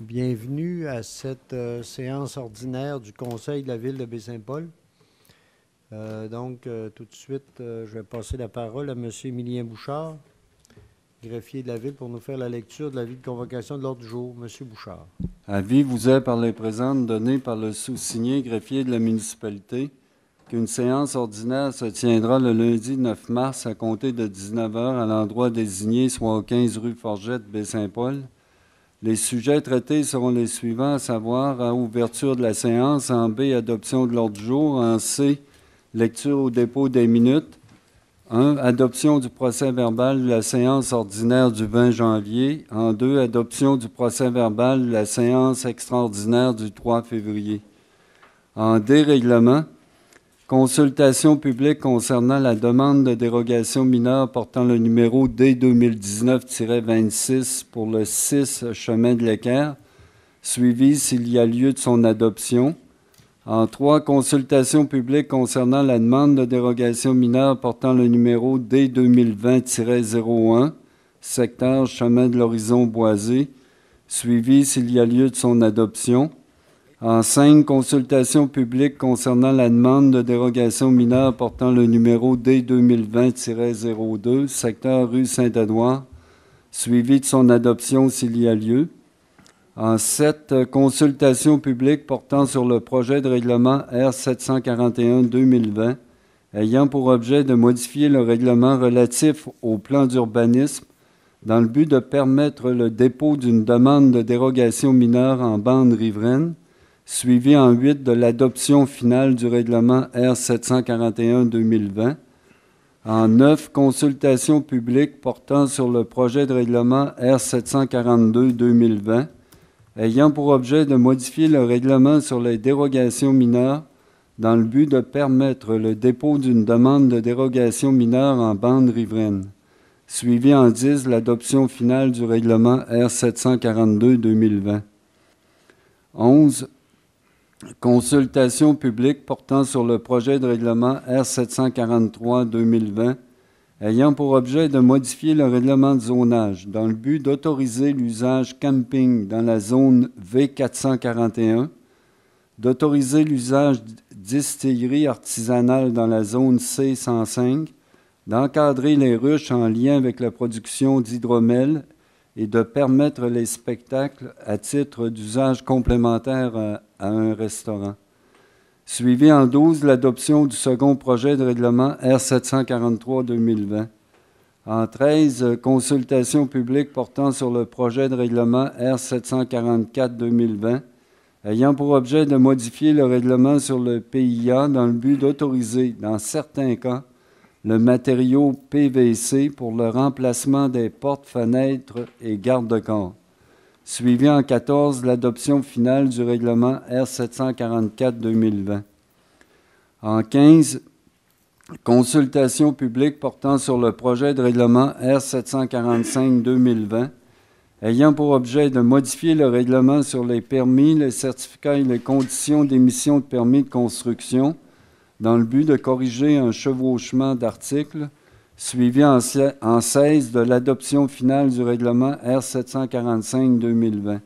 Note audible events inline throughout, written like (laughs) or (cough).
Bienvenue à cette euh, séance ordinaire du Conseil de la Ville de Baie-Saint-Paul. Euh, donc, euh, tout de suite, je vais passer la parole à M. Émilien Bouchard, greffier de la Ville, pour nous faire la lecture de l'avis de convocation de l'ordre du jour. M. Bouchard. Avis vous est par les présentes donné par le sous-signé greffier de la municipalité qu'une séance ordinaire se tiendra le lundi 9 mars à compter de 19h à l'endroit désigné, soit au 15 rue Forgette, Baie-Saint-Paul les sujets traités seront les suivants, à savoir à ouverture de la séance, en B, adoption de l'ordre du jour, en C, lecture au dépôt des minutes, 1. Adoption du procès verbal de la séance ordinaire du 20 janvier. En 2. Adoption du procès verbal de la séance extraordinaire du 3 février. En D. Consultation publique concernant la demande de dérogation mineure portant le numéro D 2019-26 pour le 6 chemin de l'Équerre, suivi s'il y a lieu de son adoption. En trois, consultation publique concernant la demande de dérogation mineure portant le numéro D 2020-01, secteur chemin de l'horizon boisé, suivi s'il y a lieu de son adoption. En cinq, consultation publique concernant la demande de dérogation mineure portant le numéro D 2020-02, secteur rue Saint-Édouard, suivi de son adoption s'il y a lieu. En sept, consultation publique portant sur le projet de règlement R741-2020, ayant pour objet de modifier le règlement relatif au plan d'urbanisme dans le but de permettre le dépôt d'une demande de dérogation mineure en bande riveraine suivi en 8 de l'adoption finale du règlement R741-2020. En 9, consultation publique portant sur le projet de règlement R742-2020, ayant pour objet de modifier le règlement sur les dérogations mineures dans le but de permettre le dépôt d'une demande de dérogation mineure en bande riveraine. Suivi en 10 l'adoption finale du règlement R742-2020. 11 consultation publique portant sur le projet de règlement R743-2020 ayant pour objet de modifier le règlement de zonage dans le but d'autoriser l'usage camping dans la zone V441, d'autoriser l'usage distillerie artisanale dans la zone C105, d'encadrer les ruches en lien avec la production d'hydromel et de permettre les spectacles à titre d'usage complémentaire à, un restaurant. Suivi en 12 l'adoption du second projet de règlement R743-2020. En 13, consultation publique portant sur le projet de règlement R744-2020, ayant pour objet de modifier le règlement sur le PIA dans le but d'autoriser, dans certains cas, le matériau PVC pour le remplacement des portes, fenêtres et garde-corps. Suivi en 14 l'adoption finale du règlement R744-2020. En 15, consultation publique portant sur le projet de règlement R745-2020 ayant pour objet de modifier le règlement sur les permis, les certificats et les conditions d'émission de permis de construction dans le but de corriger un chevauchement d'articles suivi en, 16 de l'adoption finale du règlement R745-2020.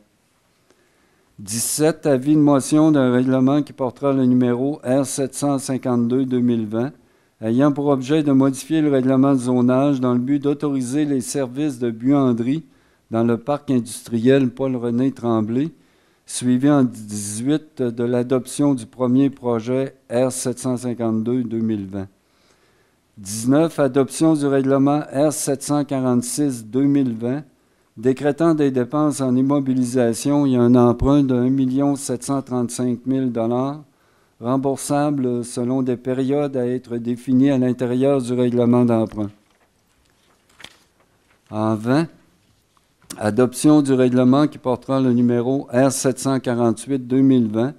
17. Avis de motion d'un règlement qui portera le numéro R752-2020, ayant pour objet de modifier le règlement de zonage dans le but d'autoriser les services de buanderie dans le parc industriel Paul-René Tremblay suivi en 18 de l'adoption du premier projet R752-2020. 19. Adoption du règlement R746-2020, décrétant des dépenses en immobilisation et un emprunt de 1 735 000 remboursables selon des périodes à être définies à l'intérieur du règlement d'emprunt. En 20, Adoption du règlement qui portera le numéro R748-2020,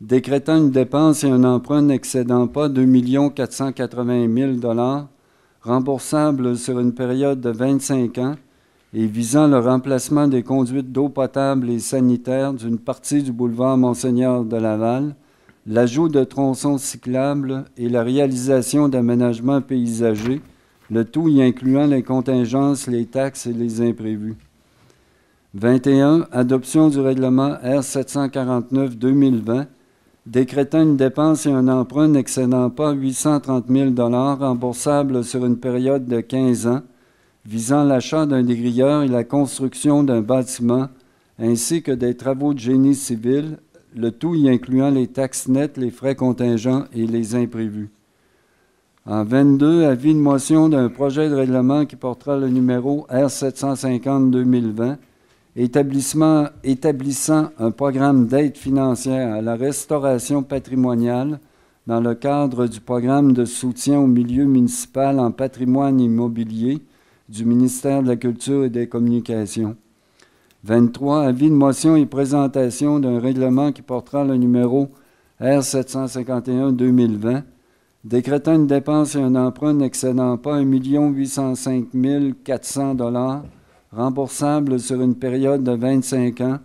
décrétant une dépense et un emprunt n'excédant pas 2 480 000 remboursables sur une période de 25 ans et visant le remplacement des conduites d'eau potable et sanitaire d'une partie du boulevard Monseigneur de Laval, l'ajout de tronçons cyclables et la réalisation d'aménagements paysagers, le tout y incluant les contingences, les taxes et les imprévus. 21. Adoption du règlement R749-2020 décrétant une dépense et un emprunt n'excédant pas 830 000 remboursables sur une période de 15 ans, visant l'achat d'un dégrilleur et la construction d'un bâtiment, ainsi que des travaux de génie civil, le tout y incluant les taxes nettes, les frais contingents et les imprévus. En 22, avis de motion d'un projet de règlement qui portera le numéro R750-2020 établissant un programme d'aide financière à la restauration patrimoniale dans le cadre du programme de soutien au milieu municipal en patrimoine immobilier du ministère de la Culture et des Communications. 23. Avis de motion et présentation d'un règlement qui portera le numéro R751-2020, décrétant une dépense et un emprunt n'excédant pas 1 805 400 remboursable sur une période de 25 ans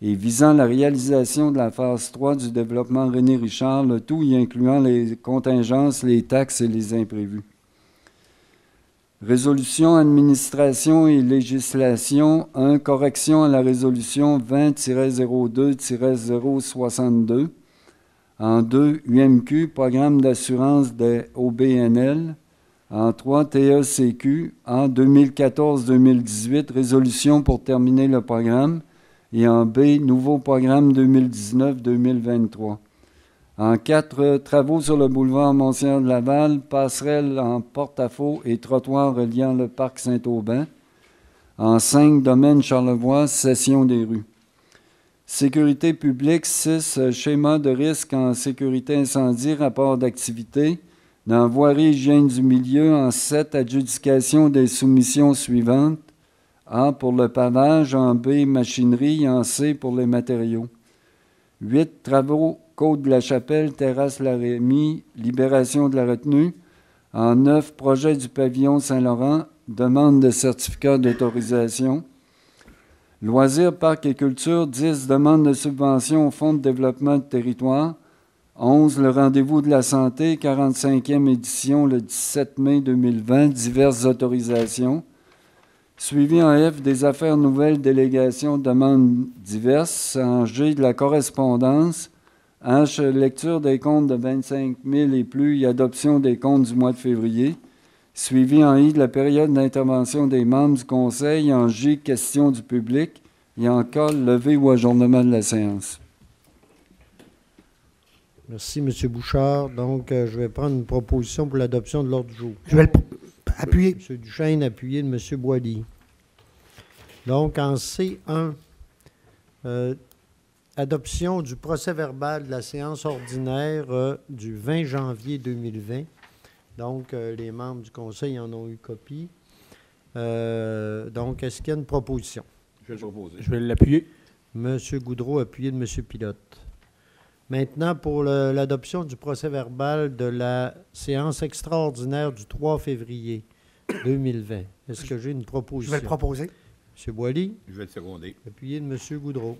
et visant la réalisation de la phase 3 du développement René Richard, le tout y incluant les contingences, les taxes et les imprévus. Résolution, administration et législation 1. Correction à la résolution 20-02-062. En 2. UMQ, programme d'assurance des OBNL. En 3, TECQ, en 2014-2018, résolution pour terminer le programme. Et en B, nouveau programme 2019-2023. En 4, travaux sur le boulevard Monsieur de Laval, passerelle en porte-à-faux et trottoir reliant le parc Saint-Aubin. En 5, domaine Charlevoix, session des rues. Sécurité publique, 6, schéma de risque en sécurité incendie, rapport d'activité. Dans voirie hygiène du milieu, en sept adjudications des soumissions suivantes. A pour le pavage, en B machinerie, en C pour les matériaux. 8 travaux Côte de la Chapelle, terrasse La libération de la retenue. En 9 projet du pavillon Saint-Laurent, demande de certificat d'autorisation. Loisirs, parcs et culture, 10 demandes de subvention au Fonds de développement de territoire. 11. Le rendez-vous de la santé, 45e édition, le 17 mai 2020, diverses autorisations. Suivi en F des affaires nouvelles, délégations, demandes diverses. En G de la correspondance. H, lecture des comptes de 25 000 et plus et adoption des comptes du mois de février. Suivi en I de la période d'intervention des membres du Conseil. En J, questions du public. Et en K, levée ou ajournement de la séance. Merci, M. Bouchard. Donc, euh, je vais prendre une proposition pour l'adoption de l'ordre du jour. Je vais appuyer. M. Duchesne, appuyé de M. Boilly. Donc, en C1, euh, adoption du procès verbal de la séance ordinaire euh, du 20 janvier 2020. Donc, les membres du Conseil en ont eu copie. donc, est-ce qu'il y a une proposition? Je vais le proposer. Je vais l'appuyer. M. Goudreau, appuyé de M. Pilote. Maintenant, pour l'adoption du procès verbal de la séance extraordinaire du 3 février 2020, est-ce que j'ai une proposition? Je vais le proposer. M. Boilly? Je vais le seconder. Appuyé de M. Goudreau.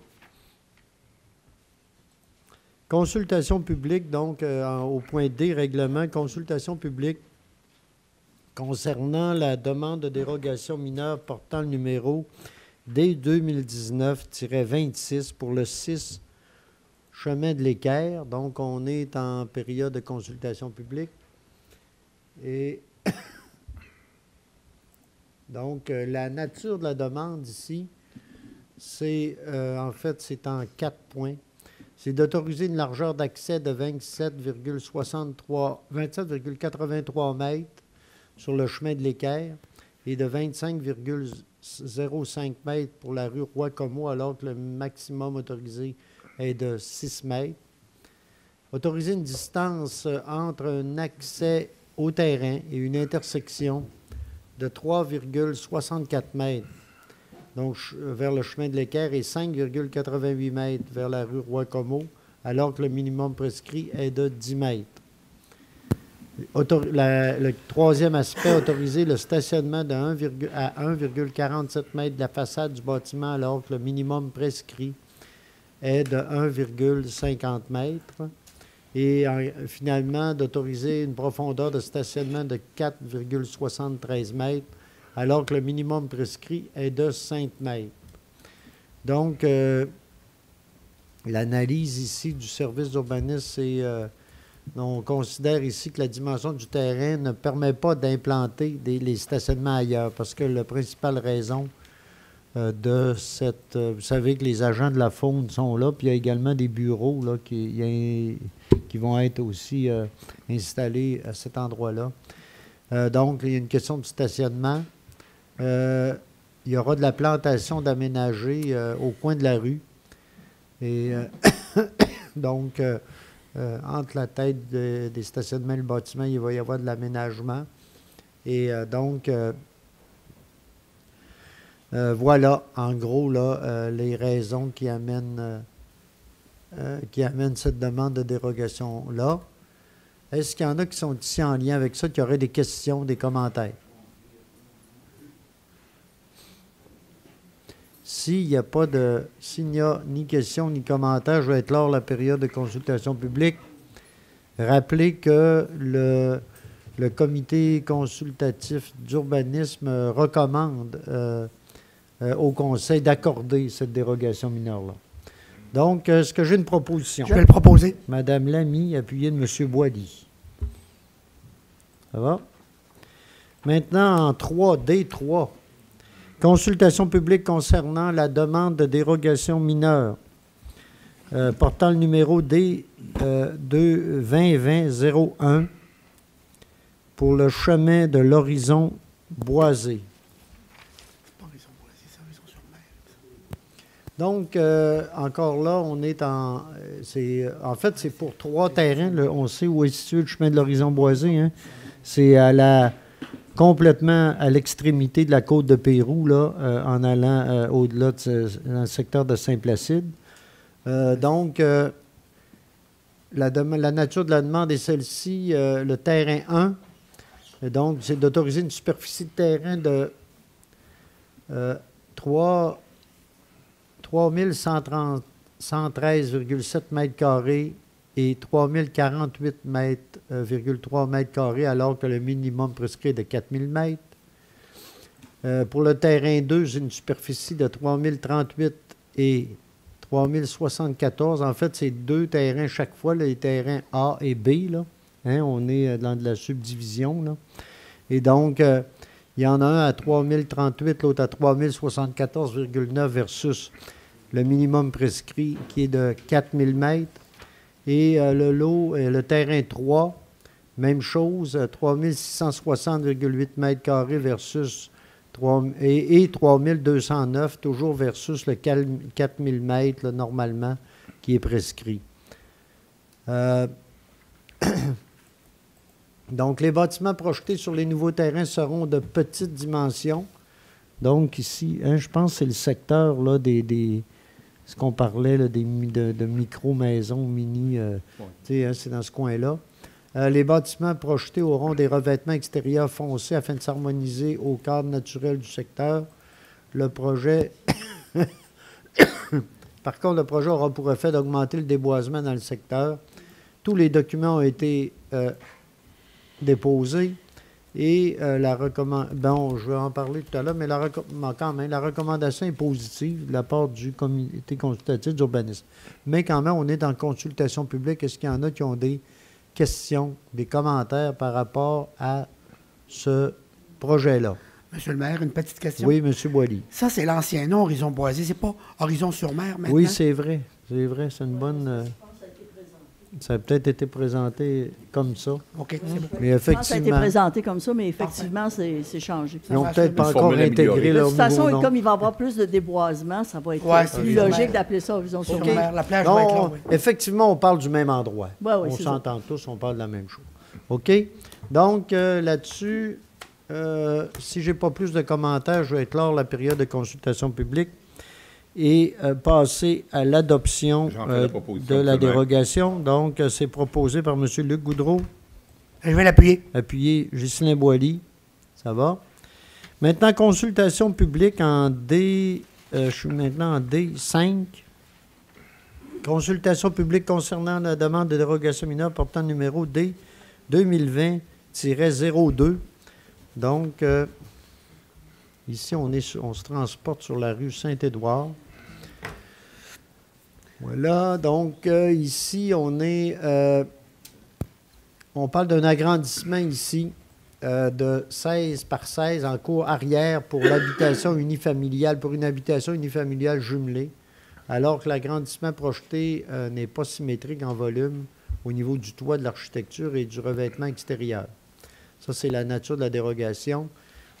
Consultation publique, donc, euh, au point D, règlement, consultation publique concernant la demande de dérogation mineure portant le numéro D2019-26 pour le 6 chemin de l'équerre. Donc, on est en période de consultation publique. Et (coughs) donc, euh, la nature de la demande ici, c'est euh, en fait, c'est en quatre points. C'est d'autoriser une largeur d'accès de 27,63, 27,83 mètres sur le chemin de l'équerre et de 25,05 mètres pour la rue Roi-Como, alors que le maximum autorisé est de 6 mètres. Autoriser une distance entre un accès au terrain et une intersection de 3,64 mètres, donc vers le chemin de l'équerre, et 5,88 mètres vers la rue Roi-Como, alors que le minimum prescrit est de 10 mètres. le troisième aspect, autoriser le stationnement de 1, à 1,47 mètres de la façade du bâtiment alors que le minimum prescrit est de 1,50 mètres et finalement d'autoriser une profondeur de stationnement de 4,73 mètres alors que le minimum prescrit est de 5 mètres. Donc, euh, l'analyse ici du service d'urbanisme, c'est. Euh, on considère ici que la dimension du terrain ne permet pas d'implanter les stationnements ailleurs parce que la principale raison de cette. vous savez que les agents de la faune sont là, puis il y a également des bureaux là, qui, qui vont être aussi installés à cet endroit-là. donc, il y a une question de stationnement. Il y aura de la plantation d'aménager euh, au coin de la rue. Et euh, (coughs) donc, euh, entre la tête des stationnements et le bâtiment, il va y avoir de l'aménagement. Et donc, voilà, en gros, là, les raisons qui amènent, qui amènent cette demande de dérogation-là. Est-ce qu'il y en a qui sont ici en lien avec ça, qui auraient des questions, des commentaires? S'il n'y a pas de, s'il n'y a ni question ni commentaire, je vais être lors de la période de consultation publique. Rappelez que le comité consultatif d'urbanisme recommande euh, euh, au conseil d'accorder cette dérogation mineure-là. Donc, est-ce que j'ai une proposition? Je vais le proposer. Madame Lamy, appuyée de M. Boilly. Ça va? Maintenant, en 3D3. Consultation publique concernant la demande de dérogation mineure euh, portant le numéro D 2020 01 pour le chemin de l'horizon boisé. Donc, euh, encore là, on est en. C'est, en fait, c'est pour trois terrains. on sait où est situé le chemin de l'horizon boisé. Hein. C'est à la complètement à l'extrémité de la côte de Pérou, là, euh, en allant euh, au-delà dans le secteur de Saint-Placide. Euh, donc, la, la, nature de la demande est celle-ci, le terrain 1. Donc, c'est d'autoriser une superficie de terrain de 3, 3113,7 mètres carrés et 3048,3 mètres, euh, mètres carrés, alors que le minimum prescrit est de 4000 mètres. Euh, pour le terrain 2, j'ai une superficie de 3038 et 3074. En fait, c'est deux terrains chaque fois, les terrains A et B. Là. Hein, on est euh, dans de la subdivision. Là. Et donc, il y en a un à 3038, l'autre à 3074,9 versus le minimum prescrit qui est de 4000 mètres. Et euh, le lot, euh, le terrain 3, même chose, 3660,8 euh, mètres carrés versus 3, et, 3209, toujours versus le 4000 mètres normalement qui est prescrit. (coughs) donc, les bâtiments projetés sur les nouveaux terrains seront de petite dimension. Donc, ici, hein, je pense que c'est le secteur là, des, ce qu'on parlait des, de, micro-maisons, mini, euh, hein, c'est dans ce coin-là. Euh, les bâtiments projetés auront des revêtements extérieurs foncés afin de s'harmoniser au cadre naturel du secteur. Le projet. (coughs) Par contre, le projet aura pour effet d'augmenter le déboisement dans le secteur. Tous les documents ont été euh, déposés. Et euh, la recommandation, bon, je vais en parler tout à l'heure, mais la, quand même, la recommandation est positive de la part du comité consultatif d'urbanisme. Mais quand même, on est en consultation publique. Est-ce qu'il y en a qui ont des questions, des commentaires par rapport à ce projet-là? Monsieur le maire, une petite question. Oui, Monsieur Boilly. Ça, c'est l'ancien nom, Horizon Boisé. C'est pas Horizon sur mer maintenant? Oui, c'est vrai. C'est vrai. C'est une bonne. Euh, ça a peut-être été présenté comme ça. OK. Mais effectivement. ça a été présenté comme ça, mais effectivement, c'est changé. Ils n'ont peut-être pas encore intégré leur De toute façon, comme il va y avoir plus de déboisement, ça va être plus logique d'appeler ça Horizon sur mer. La plage va être là, oui. Effectivement, on parle du même endroit. on s'entend tous, on parle de la même chose. OK? Donc, euh, là-dessus, euh, si je n'ai pas plus de commentaires, je vais éclore la période de consultation publique et euh, passer à l'adoption euh, de la dérogation. Donc, euh, c'est proposé par M. Luc Goudreau. Je vais l'appuyer. Appuyer Ghislain Boilly. Ça va. Maintenant, consultation publique en D. je suis maintenant en D5. Consultation publique concernant la demande de dérogation mineure portant numéro D 2020-02. Donc, ici, on, est, on se transporte sur la rue Saint-Édouard. Voilà, donc euh, ici, on est. euh, on parle d'un agrandissement ici euh, de 16 par 16 en cours arrière pour l'habitation unifamiliale, pour une habitation unifamiliale jumelée, alors que l'agrandissement projeté n'est pas symétrique en volume au niveau du toit, de l'architecture et du revêtement extérieur. Ça, c'est la nature de la dérogation.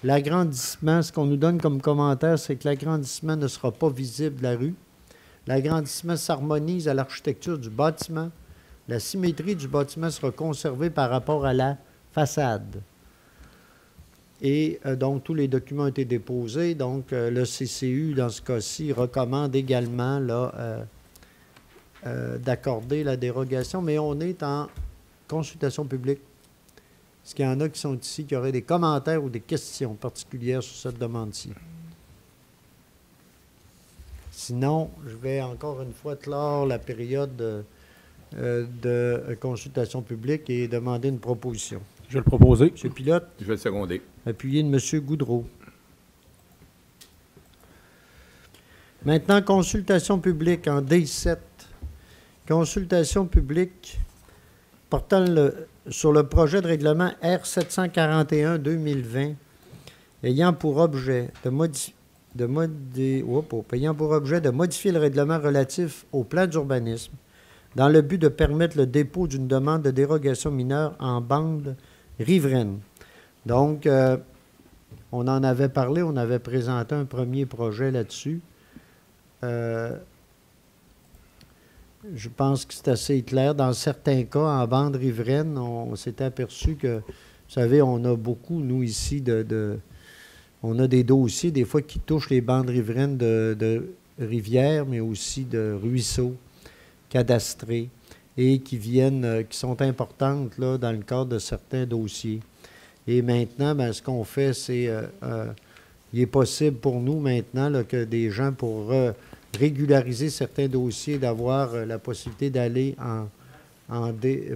L'agrandissement, ce qu'on nous donne comme commentaire, c'est que l'agrandissement ne sera pas visible de la rue. L'agrandissement s'harmonise à l'architecture du bâtiment. La symétrie du bâtiment sera conservée par rapport à la façade. Et euh, donc, tous les documents ont été déposés. Donc, euh, le CCU, dans ce cas-ci, recommande également euh, d'accorder la dérogation, mais on est en consultation publique. Est-ce qu'il y en a qui sont ici, qui auraient des commentaires ou des questions particulières sur cette demande-ci? Sinon, je vais encore une fois clore la période euh, euh, de consultation publique et demander une proposition. Je vais le proposer. Monsieur Pilote, Je vais le seconder. appuyé de M. Goudreau. Maintenant, consultation publique en D7. Consultation publique portant le- sur le projet de règlement R741-2020 ayant pour objet de modifier de modi- oups, oups, ayant pour objet de modifier le règlement relatif au plan d'urbanisme dans le but de permettre le dépôt d'une demande de dérogation mineure en bande riveraine. Donc, euh, on en avait parlé, on avait présenté un premier projet là-dessus. Euh, je pense que c'est assez clair. Dans certains cas, en bande riveraine, on, s'était aperçu que, vous savez, on a beaucoup, nous, ici, de- on a des dossiers, des fois, qui touchent les bandes riveraines de, rivières, mais aussi de ruisseaux cadastrés et qui viennent, euh, qui sont importantes dans le cadre de certains dossiers. Et maintenant, ben, ce qu'on fait, c'est euh, euh, il est possible pour nous maintenant que des gens, pour euh, régulariser certains dossiers, d'avoir la possibilité d'aller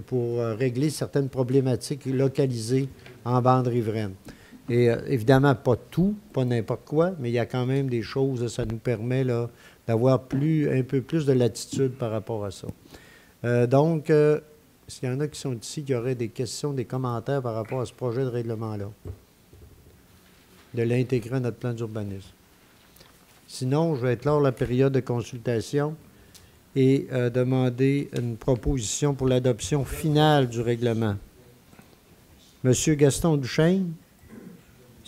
pour régler certaines problématiques localisées en bande riveraine. Et euh, évidemment, pas tout, pas n'importe quoi, mais il y a quand même des choses, ça nous permet là, d'avoir plus, un peu plus de latitude par rapport à ça. Euh, donc, euh, qu'il y en a qui sont ici qui auraient des questions, des commentaires par rapport à ce projet de règlement-là? De l'intégrer à notre plan d'urbanisme. Sinon, je vais clore la période de consultation et demander une proposition pour l'adoption finale du règlement. Monsieur Gaston Duchesne,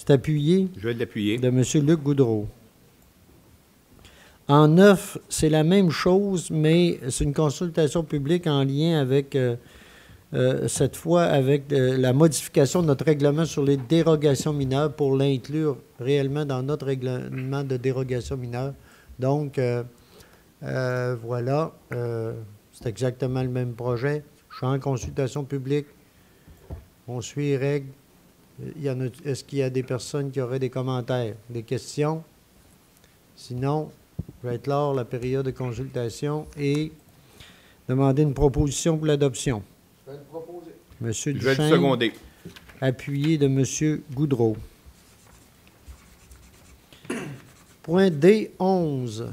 c'est appuyé Je vais l'appuyer. de M. Luc Goudreau. En neuf, c'est la même chose, mais c'est une consultation publique en lien avec, euh, euh, cette fois, avec euh, la modification de notre règlement sur les dérogations mineures pour l'inclure réellement dans notre règlement de dérogation mineure. Donc, voilà, c'est exactement le même projet. Je suis en consultation publique. On suit les règles. Il y en a- Est-ce qu'il y a des personnes qui auraient des commentaires, des questions? Sinon, je vais clore la période de consultation et demander une proposition pour l'adoption. Monsieur Je vais le seconder. appuyé de Monsieur Goudreau. Point D11.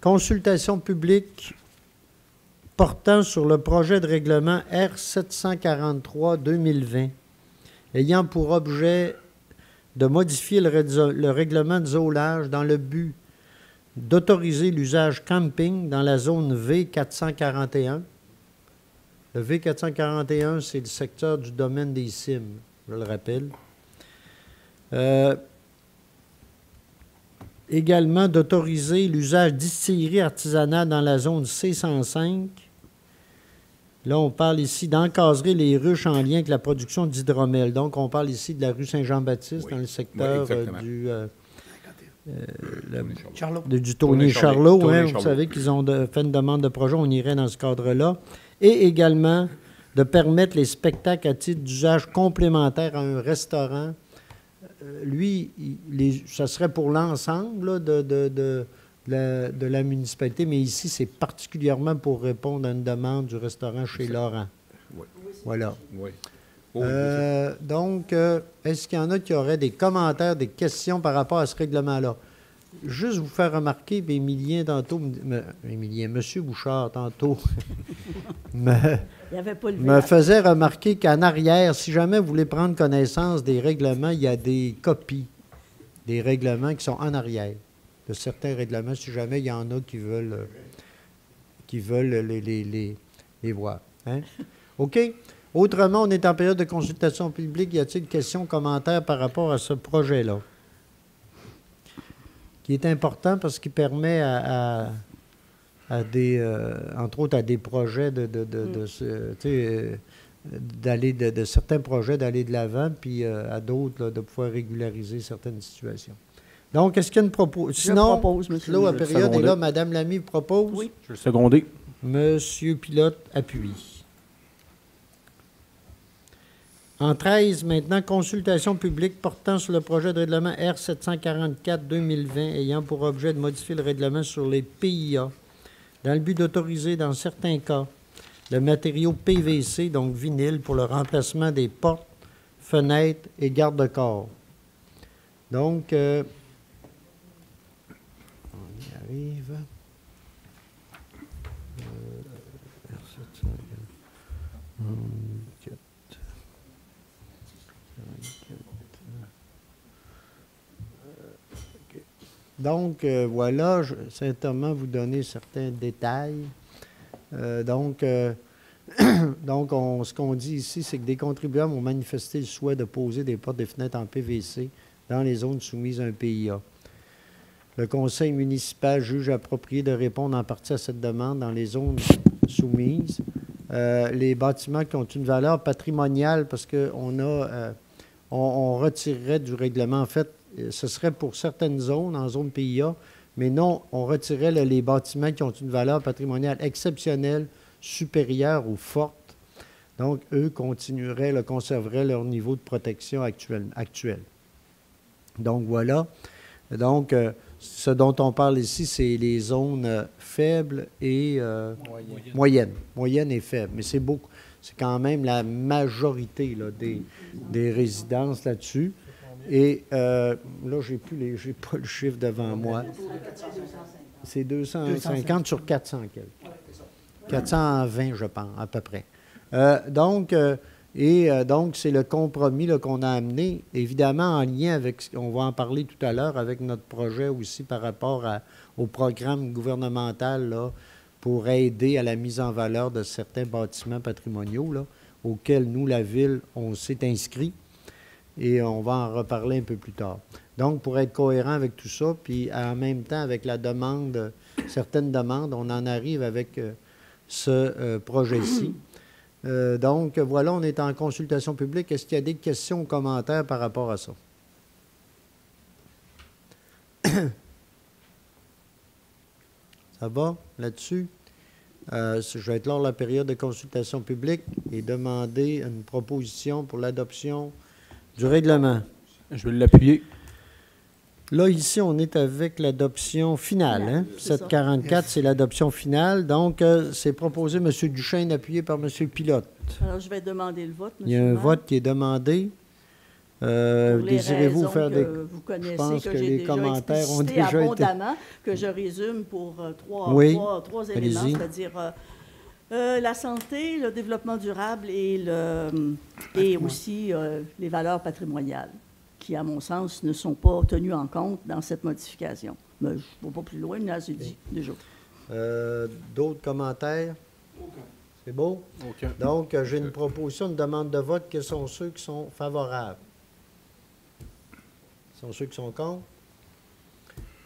Consultation publique portant sur le projet de règlement R743-2020 ayant pour objet de modifier le, règlement de zonage dans le but d'autoriser l'usage camping dans la zone V441. Le V441, c'est le secteur du domaine des cimes, je le rappelle. Euh, également d'autoriser l'usage distillerie artisanale dans la zone C105. Là, on parle ici d'encadrer les ruches en lien avec la production d'hydromel. Donc, on parle ici de la rue Saint-Jean-Baptiste, Oui. dans le secteur euh, du, euh, euh, le- Charlot. de- du Tony Charlot. Hein, vous savez qu'ils ont de- fait une demande de projet, on irait dans ce cadre-là. Et également de permettre les spectacles à titre d'usage complémentaire à un restaurant. Euh, lui, il- les- ça serait pour l'ensemble de la, de la municipalité, mais ici, c'est particulièrement pour répondre à une demande du restaurant chez Laurent. Oui. Voilà. Oui. Oh, Euh, donc, euh, est-ce qu'il y en a qui auraient des commentaires, des questions par rapport à ce règlement-là? juste vous faire remarquer, Émilien tantôt, Émilien, Monsieur Bouchard tantôt, (laughs) me, Il n'y avait pas le me faisait remarquer qu'en arrière, si jamais vous voulez prendre connaissance des règlements, il y a des copies des règlements qui sont en arrière de certains règlements, si jamais il y en a qui veulent, euh, qui veulent les, les, les, les voir. Hein? (laughs) OK? Autrement, on est en période de consultation publique. Y a-t-il questions, commentaires par rapport à ce projet-là? Qui est important parce qu'il permet à, à- à des, euh, entre autres, à des projets de, de, de, sais, euh, d'aller de, certains projets d'aller de l'avant, puis euh, à d'autres de pouvoir régulariser certaines situations. Donc, est-ce qu'il y a une proposition? Sinon, propose, le à période est là, Madame Lamy propose? Oui. Je vais le seconder. Monsieur Pilote appuie. En 13, maintenant, consultation publique portant sur le projet de règlement R744-2020 ayant pour objet de modifier le règlement sur les PIA dans le but d'autoriser, dans certains cas, le matériau PVC, donc vinyle, pour le remplacement des portes, fenêtres et garde-corps. Donc, euh, arrive. Donc, euh, voilà, je vais simplement vous donner certains détails. Euh, donc, euh, (coughs) donc on- ce qu'on dit ici, c'est que des contribuables ont manifesté le souhait de poser des portes et fenêtres en PVC dans les zones soumises à un PIA. Le conseil municipal juge approprié de répondre en partie à cette demande dans les zones soumises. Euh, les bâtiments qui ont une valeur patrimoniale, parce qu'on a, euh, on, retirerait du règlement, en fait, ce serait pour certaines zones, en zone PIA, mais non, on retirerait le- les bâtiments qui ont une valeur patrimoniale exceptionnelle, supérieure ou forte. Donc, eux continueraient, le conserveraient leur niveau de protection actuel. actuel. Donc, voilà. Donc, euh, ce dont on parle ici, c'est les zones euh, faibles et euh, moyennes. Moyennes et faibles. Mais c'est beaucoup. C'est quand même la majorité là, des, des résidences là-dessus. Et euh, là, j'ai plus les, j'ai pas le chiffre devant moi. C'est 250 sur 400 quelques. 420, je pense, à peu près. Euh, donc, et euh, donc, c'est le compromis qu'on a amené, évidemment en lien avec, on va en parler tout à l'heure, avec notre projet aussi par rapport au programme gouvernemental pour aider à la mise en valeur de certains bâtiments patrimoniaux auxquels nous, la Ville, on s'est inscrit et on va en reparler un peu plus tard. Donc, pour être cohérent avec tout ça, puis en même temps avec la demande, certaines demandes, on en arrive avec euh, ce euh, projet-ci. Euh, donc, voilà, on est en consultation publique. Est-ce qu'il y a des questions ou commentaires par rapport à ça? (coughs) Ça va là-dessus? Euh, je vais être lors de la période de consultation publique et demander une proposition pour l'adoption du règlement. Je vais l'appuyer. Là, ici, on est avec l'adoption finale. Hein? C'est ça. 744, c'est l'adoption finale. Donc, euh, c'est proposé, M. Duchesne, appuyé par M. Pilote. Alors, je vais demander le vote, Il y a un maire. vote qui est demandé. Euh, Désirez-vous faire des... vous connaissez, pense que, les déjà commentaires ont déjà été- abondamment, que je résume pour euh, trois, Oui, trois, trois éléments, c'est-à-dire euh, la santé, le développement durable et, le, et aussi euh, les valeurs patrimoniales, qui, à mon sens, ne sont pas tenues en compte dans cette modification. Mais je ne vais pas plus loin, mais c'est dit déjà. Euh, D'autres commentaires? C'est beau? Aucun. Donc, euh, j'ai une proposition, une demande de vote. Quels sont ceux qui sont favorables? Quels sont ceux qui sont contre?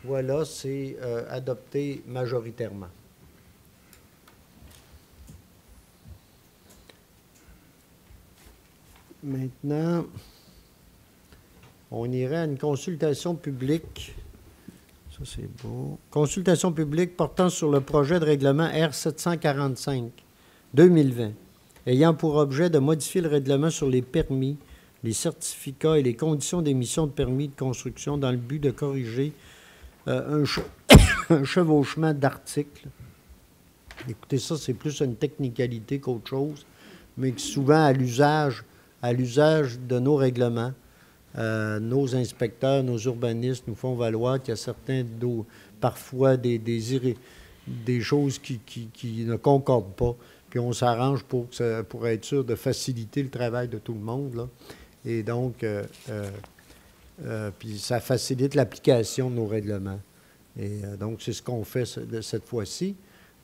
Voilà, c'est euh, adopté majoritairement. Maintenant, on irait à une consultation publique. Ça, c'est beau. Consultation publique portant sur le projet de règlement R745 2020, ayant pour objet de modifier le règlement sur les permis, les certificats et les conditions d'émission de permis de construction dans le but de corriger euh, un, che- (coughs) un chevauchement d'articles. Écoutez, ça, c'est plus une technicalité qu'autre chose, mais souvent à l'usage de nos règlements, euh, nos inspecteurs, nos urbanistes nous font valoir qu'il y a certains, parfois, des, des, choses qui, qui- ne concordent pas. Puis on s'arrange pour, pour être sûr de faciliter le travail de tout le monde. là. Et donc, euh, euh, puis ça facilite l'application de nos règlements. Et donc, c'est ce qu'on fait cette fois-ci.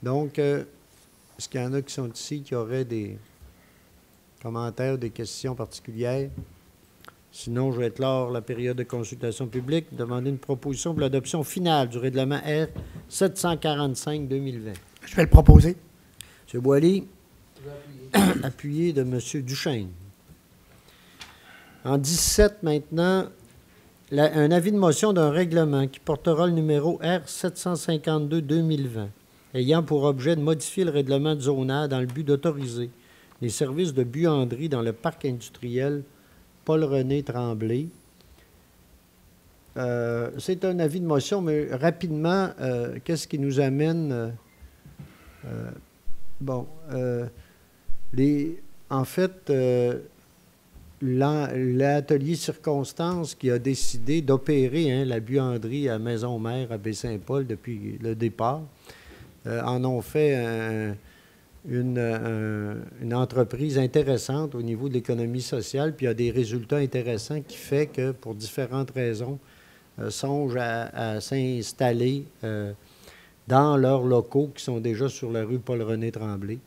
Donc, est-ce qu'il y en a qui sont ici qui auraient des commentaires, des questions particulières? Sinon, je vais clore la période de consultation publique, demander une proposition pour l'adoption finale du règlement R 745-2020. Je vais le proposer. M. Boilly, (coughs) appuyé de M. Duchesne. En 17 maintenant, la- un avis de motion d'un règlement qui portera le numéro R 752-2020, ayant pour objet de modifier le règlement de zonage dans le but d'autoriser les services de buanderie dans le parc industriel Paul-René Tremblay. Euh, C'est un avis de motion, mais rapidement, euh, qu'est-ce qui nous amène... euh, Bon, les, en fait, l'atelier circonstance qui a décidé d'opérer hein, la buanderie à Maison-Mère à Baie-Saint-Paul depuis le départ, en ont fait un- une, un- une entreprise intéressante au niveau de l'économie sociale, puis il y a des résultats intéressants qui fait que, pour différentes raisons, euh, songent à, s'installer euh, dans leurs locaux qui sont déjà sur la rue Paul-René Tremblay.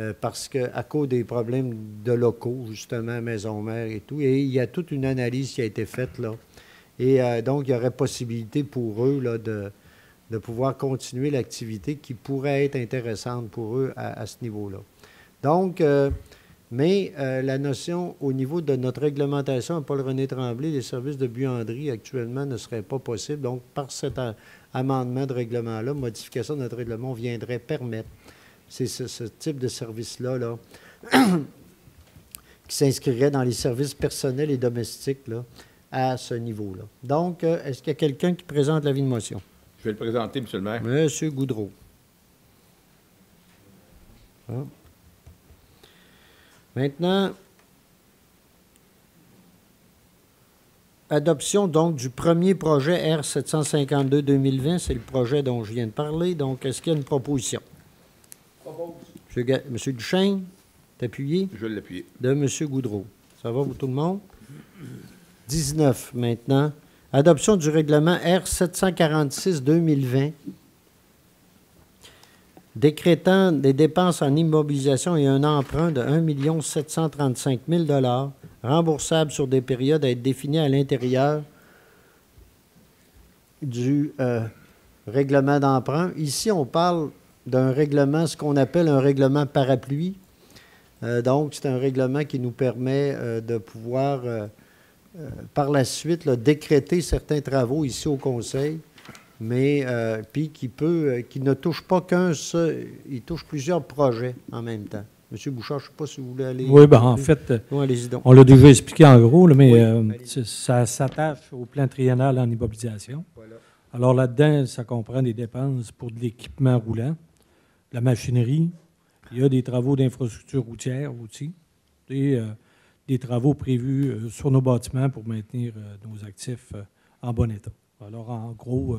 euh, parce qu'à cause des problèmes de locaux, justement, Maison-Mère et tout, et il y a toute une analyse qui a été faite là. Et euh, donc, il y aurait possibilité pour eux là, de, de pouvoir continuer l'activité qui pourrait être intéressante pour eux à, ce niveau-là. Donc, euh, mais euh, la notion au niveau de notre réglementation Paul-René Tremblay, les services de buanderie actuellement ne seraient pas possibles. Donc, par cet amendement de règlement-là, modification de notre règlement, viendrait permettre ce, type de service-là là, (coughs) qui s'inscrirait dans les services personnels et domestiques à ce niveau-là. Donc, euh, est-ce qu'il y a quelqu'un qui présente l'avis de motion? Je vais le présenter, Monsieur le maire? Monsieur Goudreau. Ah. Maintenant, adoption donc du premier projet R752-2020, c'est le projet dont je viens de parler. Donc, est-ce qu'il y a une proposition? Monsieur, Ga- Monsieur Duchesne, est appuyé? Je vais l'appuyer. de M. Goudreau. Ça va pour tout le monde? 19 maintenant. Adoption du règlement R 746-2020 décrétant des dépenses en immobilisation et un emprunt de 1 735 000 remboursables sur des périodes à être définies à l'intérieur du euh, règlement d'emprunt. Ici, on parle d'un règlement, ce qu'on appelle un règlement parapluie. Euh, donc, c'est un règlement qui nous permet euh, de pouvoir, euh, par la suite, là, décréter certains travaux ici au Conseil, mais euh, puis qui peut, euh, qui ne touche pas qu'un seul, il touche plusieurs projets en même temps. Monsieur Bouchard, je ne sais pas si vous voulez aller. Oui, ben, en fait, donc. on l'a déjà expliqué en gros, là, mais Oui, euh, ça s'attache au plan triennal en immobilisation. Voilà. Alors là-dedans, ça comprend des dépenses pour de l'équipement roulant, la machinerie, il y a des travaux d'infrastructure routière aussi, et euh, des travaux prévus euh, sur nos bâtiments pour maintenir euh, nos actifs euh, en bon état. Alors en gros,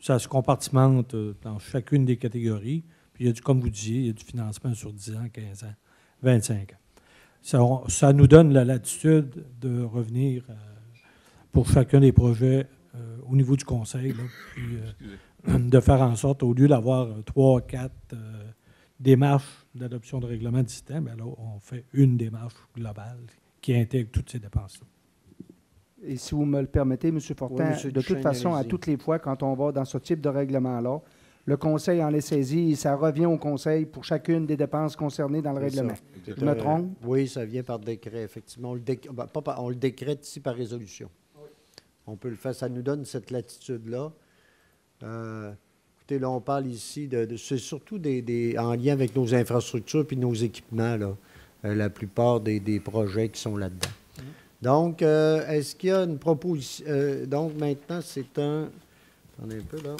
ça se compartimente dans chacune des catégories. Puis il y a du, comme vous disiez, il y a du financement sur 10 ans, 15 ans, 25 ans. Ça, on- ça nous donne la latitude de revenir euh, pour chacun des projets euh, au niveau du conseil, là, puis euh, de faire en sorte, au lieu d'avoir trois, quatre démarches d'adoption de règlement système, ben là, on fait une démarche globale qui intègre toutes ces dépenses-là. Et si vous me le permettez, M. Fortin, Oui, Monsieur de toute façon, à toutes les fois, quand on va dans ce type de règlement-là, le Conseil en est saisi et ça revient au Conseil pour chacune des dépenses concernées dans le ça. règlement. Je me trompe? Oui, ça vient par décret, effectivement. On le, déc- ben, pas par- on le décrète ici par résolution. On peut le faire, ça nous donne cette latitude-là. Euh, écoutez, là, on parle ici de. de- c'est surtout des, des- en lien avec nos infrastructures puis nos équipements, là, euh, la plupart des, des projets qui sont là-dedans. Donc, euh, est-ce qu'il y a une proposition. euh, donc, maintenant, c'est un. Attendez un peu, là.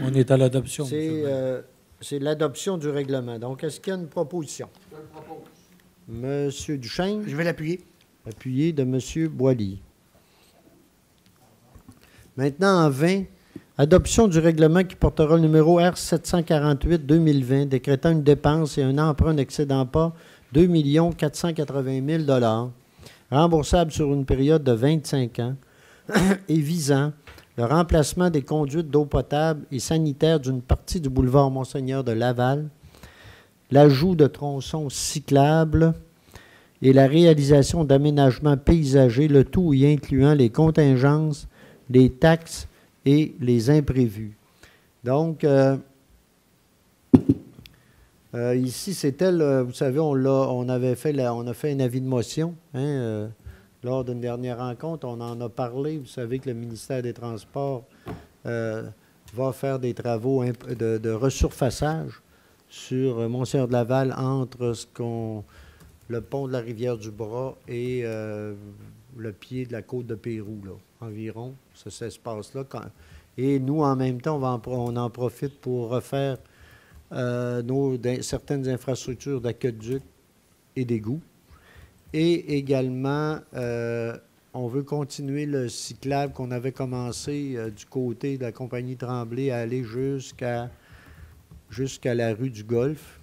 On est à l'adoption. C'est euh, c'est l'adoption du règlement. Donc, est-ce qu'il y a une proposition? Je le propose. Monsieur Duchesne, Je vais l'appuyer. appuyé de Monsieur Boilly. Maintenant, en 20, adoption du règlement qui portera le numéro R748-2020, décrétant une dépense et un emprunt n'excédant pas 2 480 000 remboursable sur une période de 25 ans (clears throat) et visant le remplacement des conduites d'eau potable et sanitaire d'une partie du boulevard Monseigneur de Laval, l'ajout de tronçons cyclables et la réalisation d'aménagements paysagers, le tout y incluant les contingences, les taxes et les imprévus. Donc, euh, euh, ici, c'était, le- vous savez, on, a fait un avis de motion hein, euh, lors d'une dernière rencontre. On en a parlé. Vous savez que le ministère des Transports euh, va faire des travaux de, resurfaçage sur euh, Monseigneur de Laval entre ce qu'on, le pont de la rivière du Bras et euh, le pied de la côte de Pérou, là, environ, ce, espace-là. Et nous, en même temps, on en profite pour refaire euh, certaines infrastructures d'aqueduc et d'égouts. Et également, euh, on veut continuer le cyclable qu'on avait commencé euh, du côté de la compagnie Tremblay à aller jusqu'à jusqu'à la rue du Golfe.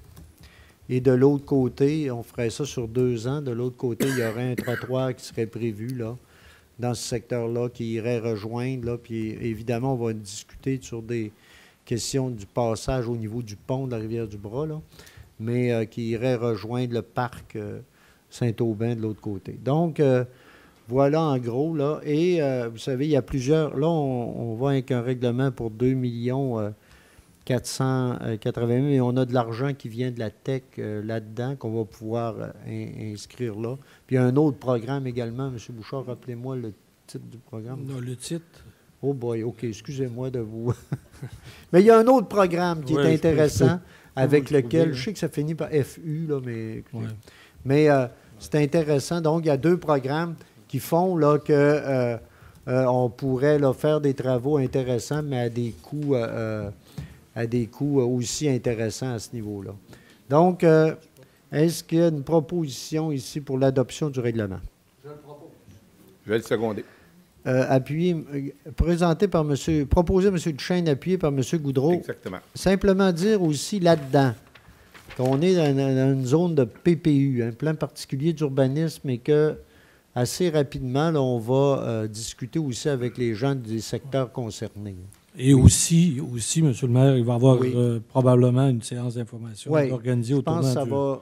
Et de l'autre côté, on ferait ça sur deux ans. De l'autre côté, il y aurait un trottoir qui serait prévu là, dans ce secteur-là, qui irait rejoindre. Là, puis évidemment, on va discuter sur des questions du passage au niveau du pont de la rivière du Bras, là, mais euh, qui irait rejoindre le parc euh, Saint-Aubin de l'autre côté. Donc, euh, voilà en gros, là. Et vous savez, il y a plusieurs. Là, on, on va avec un règlement pour 2 millions euh, 480 000, mais on a de l'argent qui vient de la tech là-dedans qu'on va pouvoir in- inscrire là. Puis il y a un autre programme également, M. Bouchard, rappelez-moi le titre du programme. Non, le titre. Oh boy, OK, excusez-moi de vous. (laughs) mais il y a un autre programme qui Ouais, est je peux- je intéressant (laughs) peux- avec je lequel, dire. je sais que ça finit par FU, là, mais, Ouais. mais euh, c'est intéressant. Donc, il y a deux programmes qui font là, que euh, euh, on pourrait là, faire des travaux intéressants, mais à des coûts, à des coûts aussi intéressants à ce niveau-là. Donc, euh, est-ce qu'il y a une proposition ici pour l'adoption du règlement? Je vais le seconder. Euh, appuyé, euh, présenté par M. proposé M. Duchesne, appuyé par M. Goudreau. Exactement. Simplement dire aussi là-dedans qu'on est dans, une zone de PPU, un plan particulier d'urbanisme, et que assez rapidement, là, on va euh, discuter aussi avec les gens des secteurs concernés. Et aussi, aussi, Monsieur le maire, il va y avoir Oui. euh, probablement une séance d'information Oui, organisée Je au pense que ça du va.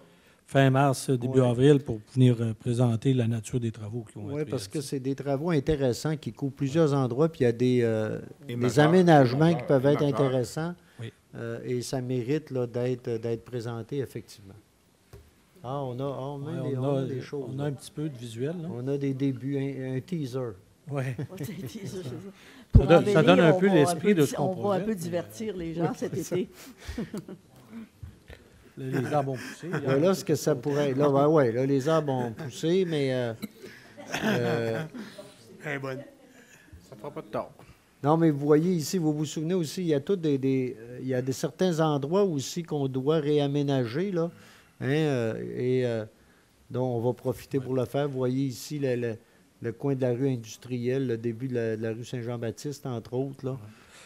Fin mars, début Ouais. avril, pour venir euh, présenter la nature des travaux qui vont Oui, être parce que c'est des travaux intéressants qui couvrent plusieurs endroits, puis il y a des, euh, Et des majeurs, aménagements majeurs, qui peuvent être majeurs. intéressants. Oui. euh, et ça mérite là, d'être, d'être présenté, effectivement. Ah, on a, on a Ouais, des, on, on a a, des choses. on a un petit peu de visuel. Là. On a des débuts, un, un teaser. (laughs) Donne- ça donne un peu l'esprit de ce qu'on On va un peu divertir les gens cet été. (laughs) Les, les arbres ont poussé. a- Là, là, ce que ça pourrait être. Là, ben ouais, là, les arbres ont poussé, mais. euh, euh, Ça fera pas de tort. non, mais vous voyez ici, vous vous souvenez aussi, il y a tous des, des- euh, il y a des, certains endroits aussi qu'on doit réaménager, là. hein, euh, et euh, dont on va profiter pour le faire. Vous voyez ici le, le- le coin de la rue industrielle, le début de la, de la rue Saint-Jean-Baptiste, entre autres, là.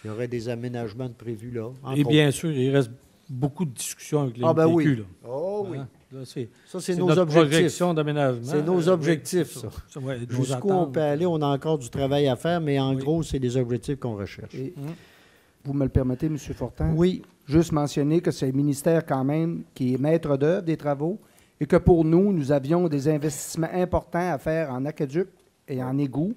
Il y aurait des aménagements de prévus là. Et autres. bien sûr, il reste beaucoup de discussions avec les Ah, ben oui. Là. Oh oui. Hein? Là, Ça, c'est nos notre objectifs. C'est nos Euh, objectifs, oui, ça. ça. Ouais, nos Jusqu'où on peut aller, on a encore du travail à faire, mais en Oui. gros, c'est des objectifs qu'on recherche. Et vous me le permettez, M. Fortin? Oui, Juste mentionner que c'est le ministère quand même qui est maître d'œuvre des travaux et que pour nous, nous avions des investissements importants à faire en aqueduc et en égout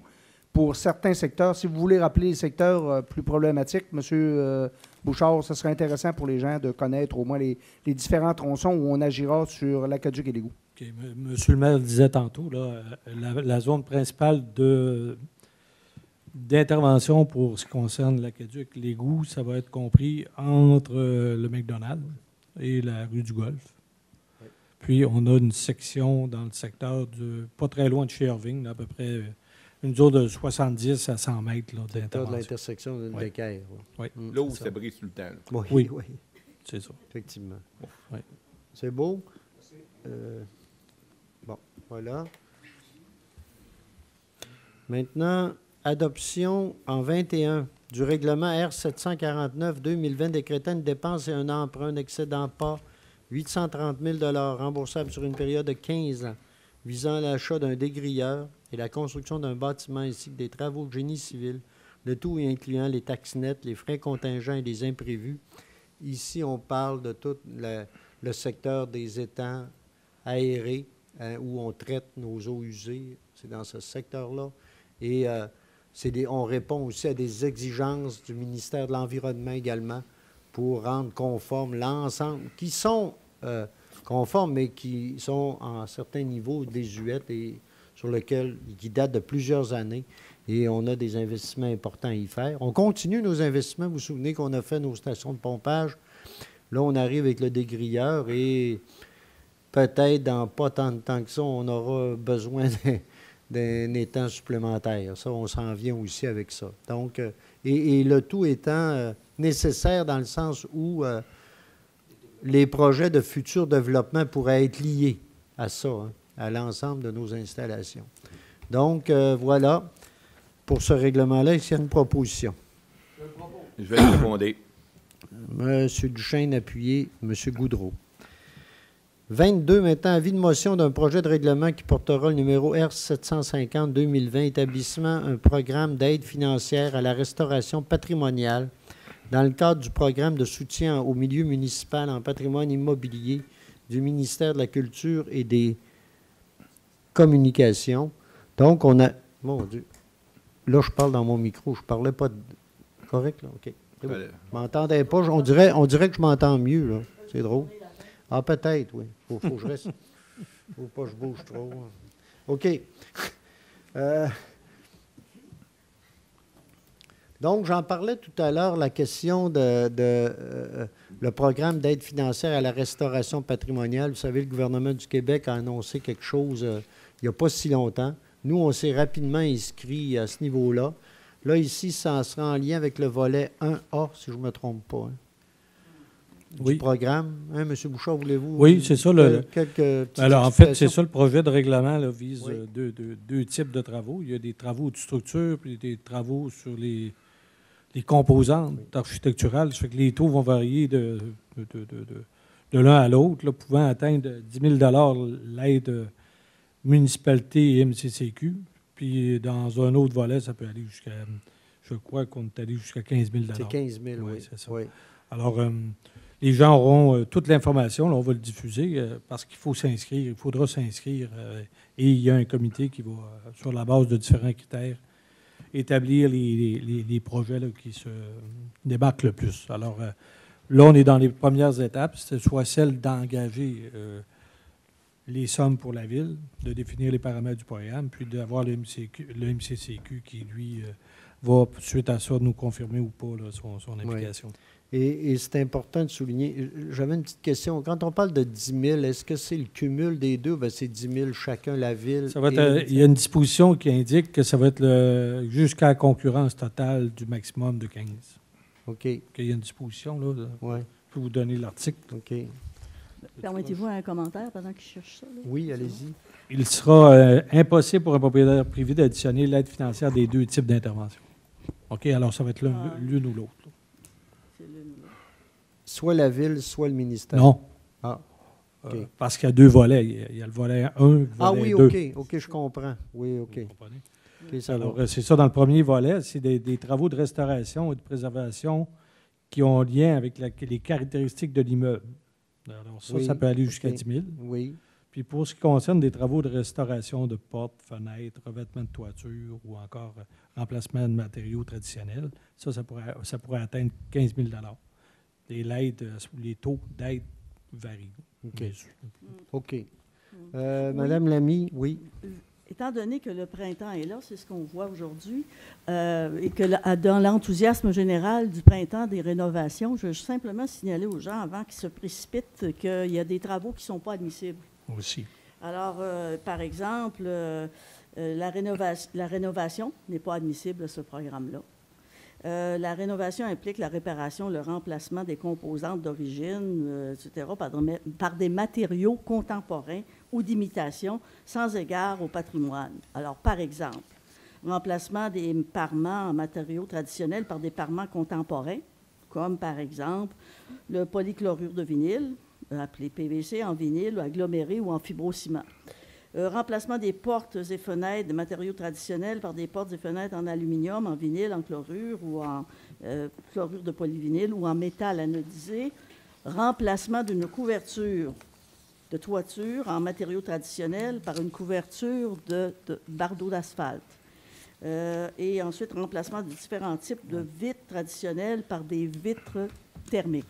pour certains secteurs. Si vous voulez rappeler les secteurs euh, plus problématiques, M. euh, Bouchard, ce serait intéressant pour les gens de connaître au moins les, les différents tronçons où on agira sur l'aqueduc et l'égout. OK. M- Monsieur le maire le disait tantôt, là, la, la zone principale de, d'intervention pour ce qui concerne l'aqueduc, l'égout, ça va être compris entre euh, le McDonald's et la rue du Golfe. Puis, on a une section dans le secteur, de, pas très loin de chez Irving, à peu près une zone de 70 à 100 mètres là, secteur de d'intervention. l'intersection de Oui. l'équerre. Oui, Mm. Là où c'est ça brise tout le temps. là. Oui, Oui. oui, c'est ça. effectivement. Oui. C'est beau? Euh, bon, voilà. Maintenant, adoption en 21 du règlement R 749-2020 décrétant une dépense et un emprunt n'excédant pas 830 000 remboursables sur une période de 15 ans visant l'achat d'un dégrilleur et la construction d'un bâtiment ainsi que des travaux de génie civil, le tout incluant les taxes nettes, les frais contingents et les imprévus. Ici, on parle de tout le, secteur des étangs aérés hein, où on traite nos eaux usées. C'est dans ce secteur-là. Et euh, des- on répond aussi à des exigences du ministère de l'Environnement également pour rendre conforme l'ensemble, qui sont euh, conformes, mais qui sont en certains niveaux désuètes et sur lesquels, qui datent de plusieurs années. Et on a des investissements importants à y faire. On continue nos investissements. Vous vous souvenez qu'on a fait nos stations de pompage. Là, on arrive avec le dégrilleur et peut-être dans pas tant de temps que ça, on aura besoin (laughs) d'un- étang supplémentaire. Ça, on s'en vient aussi avec ça. Donc, euh, et, et le tout étant euh, nécessaire dans le sens où euh, les projets de futur développement pourraient être liés à ça, hein, à l'ensemble de nos installations. Donc, euh, voilà, pour ce règlement-là, il y a une proposition. Je vais le seconder. Monsieur Duchesne appuyé, Monsieur Goudreau. 22, maintenant, avis de motion d'un projet de règlement qui portera le numéro R750-2020, établissement un programme d'aide financière à la restauration patrimoniale dans le cadre du programme de soutien au milieu municipal en patrimoine immobilier du ministère de la Culture et des Communications. Donc, on a... Mon Dieu. Là, je parle dans mon micro. Je parlais pas de... Correct, là? OK. Bon. Je m'entendais pas. On dirait, on dirait que je m'entends mieux, là. C'est drôle. Ah, peut-être, oui. Faut, faut que je reste. Faut pas que je bouge trop. OK. Euh, donc, j'en parlais tout à l'heure, la question de, de, euh, le programme d'aide financière à la restauration patrimoniale. Vous savez, le gouvernement du Québec a annoncé quelque chose euh, il n'y a pas si longtemps. Nous, on s'est rapidement inscrit à ce niveau-là. Là, ici, ça sera en lien avec le volet 1A, si je ne me trompe pas, hein, du Oui. programme. Hein, M. Bouchard, voulez-vous? Oui, c'est ça, le- quelques petites Alors, en fait, c'est ça, le projet de règlement là, vise Oui. euh, deux, deux- deux types de travaux. Il y a des travaux de structure puis des travaux sur les, les composantes architecturales. Ça fait que les taux vont varier de, de, de- de- de l'un à l'autre, pouvant atteindre 10 000 l'aide municipalité et MCCQ. Puis, dans un autre volet, ça peut aller jusqu'à, je crois qu'on est allé jusqu'à 15 000 C'est 15 000, Oui, ça. Oui. alors, euh, les gens auront euh, toute l'information. là, on va le diffuser euh, parce qu'il faut s'inscrire. Il faudra s'inscrire. et il y a un comité qui va, sur la base de différents critères, établir les, les- projets là, qui se démarquent le plus. Alors, là, on est dans les premières étapes, c'est soit celle d'engager les sommes pour la ville, de définir les paramètres du programme, puis d'avoir le, MCQ, le MCCQ qui, lui, euh, va, suite à ça, nous confirmer ou pas là, son, son implication. Et, et c'est important de souligner. euh, J'avais une petite question. Quand on parle de 10 000, est-ce que c'est le cumul des deux? Ben, c'est 10 000 chacun, la ville. Ça va être, et euh, il y a une disposition qui indique que ça va être jusqu'à la concurrence totale du maximum de 15. OK. Il y a une disposition, là. Oui. Je peux vous donner l'article. OK. Permettez-vous un commentaire pendant qu'il cherche ça? là? Oui, allez-y. Il sera euh, impossible pour un propriétaire privé d'additionner l'aide financière des deux types d'intervention. OK, alors ça va être l'un Ah. l'une ou l'autre. C'est le numéro. Soit la ville, soit le ministère. Non. Ah, Euh, OK. parce qu'il y a deux volets. Il y a, il y a le volet 1 le Ah volet oui, 2. OK. OK, je comprends. Oui, OK. Vous comprenez? OK, ça Alors, euh, c'est ça, dans le premier volet, c'est des, des travaux de restauration et de préservation qui ont lien avec la- les caractéristiques de l'immeuble. Alors, ça, Oui, ça peut aller jusqu'à OK. 10 000. Oui. Puis pour ce qui concerne des travaux de restauration de portes, fenêtres, revêtement de toiture ou encore euh, remplacement de matériaux traditionnels, ça, ça pourrait, ça pourrait atteindre 15 000 Les, euh, les taux d'aide varient. OK. OK. Euh, Oui. Madame Lamy, oui. Étant donné que le printemps est là, c'est ce qu'on voit aujourd'hui, euh, et que la- dans l'enthousiasme général du printemps des rénovations, je veux simplement signaler aux gens, avant qu'ils se précipitent, qu'il y a des travaux qui ne sont pas admissibles. Aussi. Alors, euh, par exemple, euh, la, rénovation, la rénovation n'est pas admissible à ce programme-là. Euh, la rénovation implique la réparation, le remplacement des composantes d'origine, euh, etc., par, par des matériaux contemporains ou d'imitation, sans égard au patrimoine. Alors, par exemple, remplacement des parements en matériaux traditionnels par des parements contemporains, comme par exemple le polychlorure de vinyle, appelé PVC, en vinyle, aggloméré ou en fibrociment. Euh, remplacement des portes et fenêtres de matériaux traditionnels par des portes et fenêtres en aluminium, en vinyle, en chlorure ou en euh, chlorure de polyvinyle ou en métal anodisé. Remplacement d'une couverture de toiture en matériaux traditionnels par une couverture de, de bardeaux d'asphalte. Euh, et ensuite, remplacement de différents types de vitres traditionnelles par des vitres thermiques.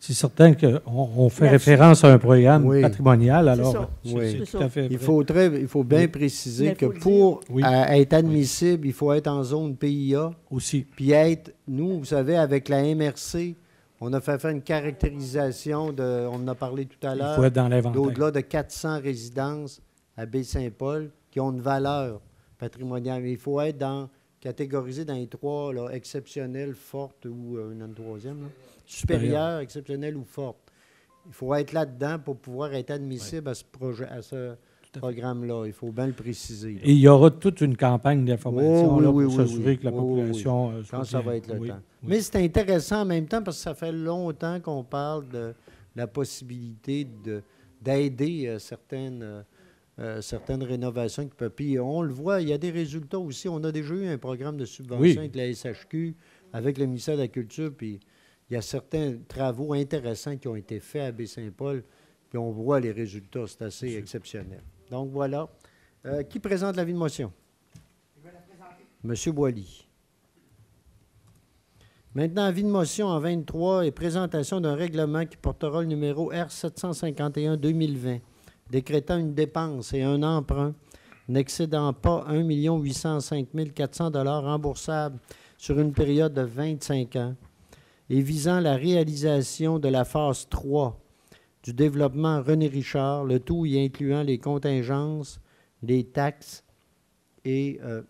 C'est certain qu'on on fait Merci. référence à un programme Oui. patrimonial, alors Oui. tout à fait Il faut, très- il faut bien Oui. préciser que pour Oui. être admissible, il faut être en zone PIA, Aussi. puis être, nous, vous savez, avec la MRC, on a fait faire une caractérisation, de, on en a parlé tout à l'heure, d'au-delà de 400 résidences à Baie-Saint-Paul qui ont une valeur patrimoniale. Mais il faut être dans, catégorisé dans les trois, là, exceptionnelles, fortes ou euh, une, une troisième, là, supérieure, exceptionnelle ou forte. Il faut être là-dedans pour pouvoir être admissible à ce projet, à ce fait. Programme-là. Il faut bien le préciser. là. Et il y aura toute une campagne d'information Oh, oui, là, oui, pour oui, s'assurer que la population euh, quand ça va être le temps. Mais c'est intéressant en même temps parce que ça fait longtemps qu'on parle de la possibilité de- d'aider euh, certaines, euh, certaines rénovations qui peuvent. Puis on le voit, il y a des résultats aussi. On a déjà eu un programme de subvention avec la SHQ, avec le ministère de la Culture, puis il y a certains travaux intéressants qui ont été faits à Baie-Saint-Paul, puis on voit les résultats. C'est assez exceptionnel. Donc voilà. Euh, qui présente l'avis de motion? Monsieur Boily. Maintenant, avis de motion en 23 et présentation d'un règlement qui portera le numéro R751-2020, décrétant une dépense et un emprunt n'excédant pas 1 805 400 remboursables sur une période de 25 ans et visant la réalisation de la phase 3 du développement René Richard, le tout y incluant les contingences, les taxes et euh,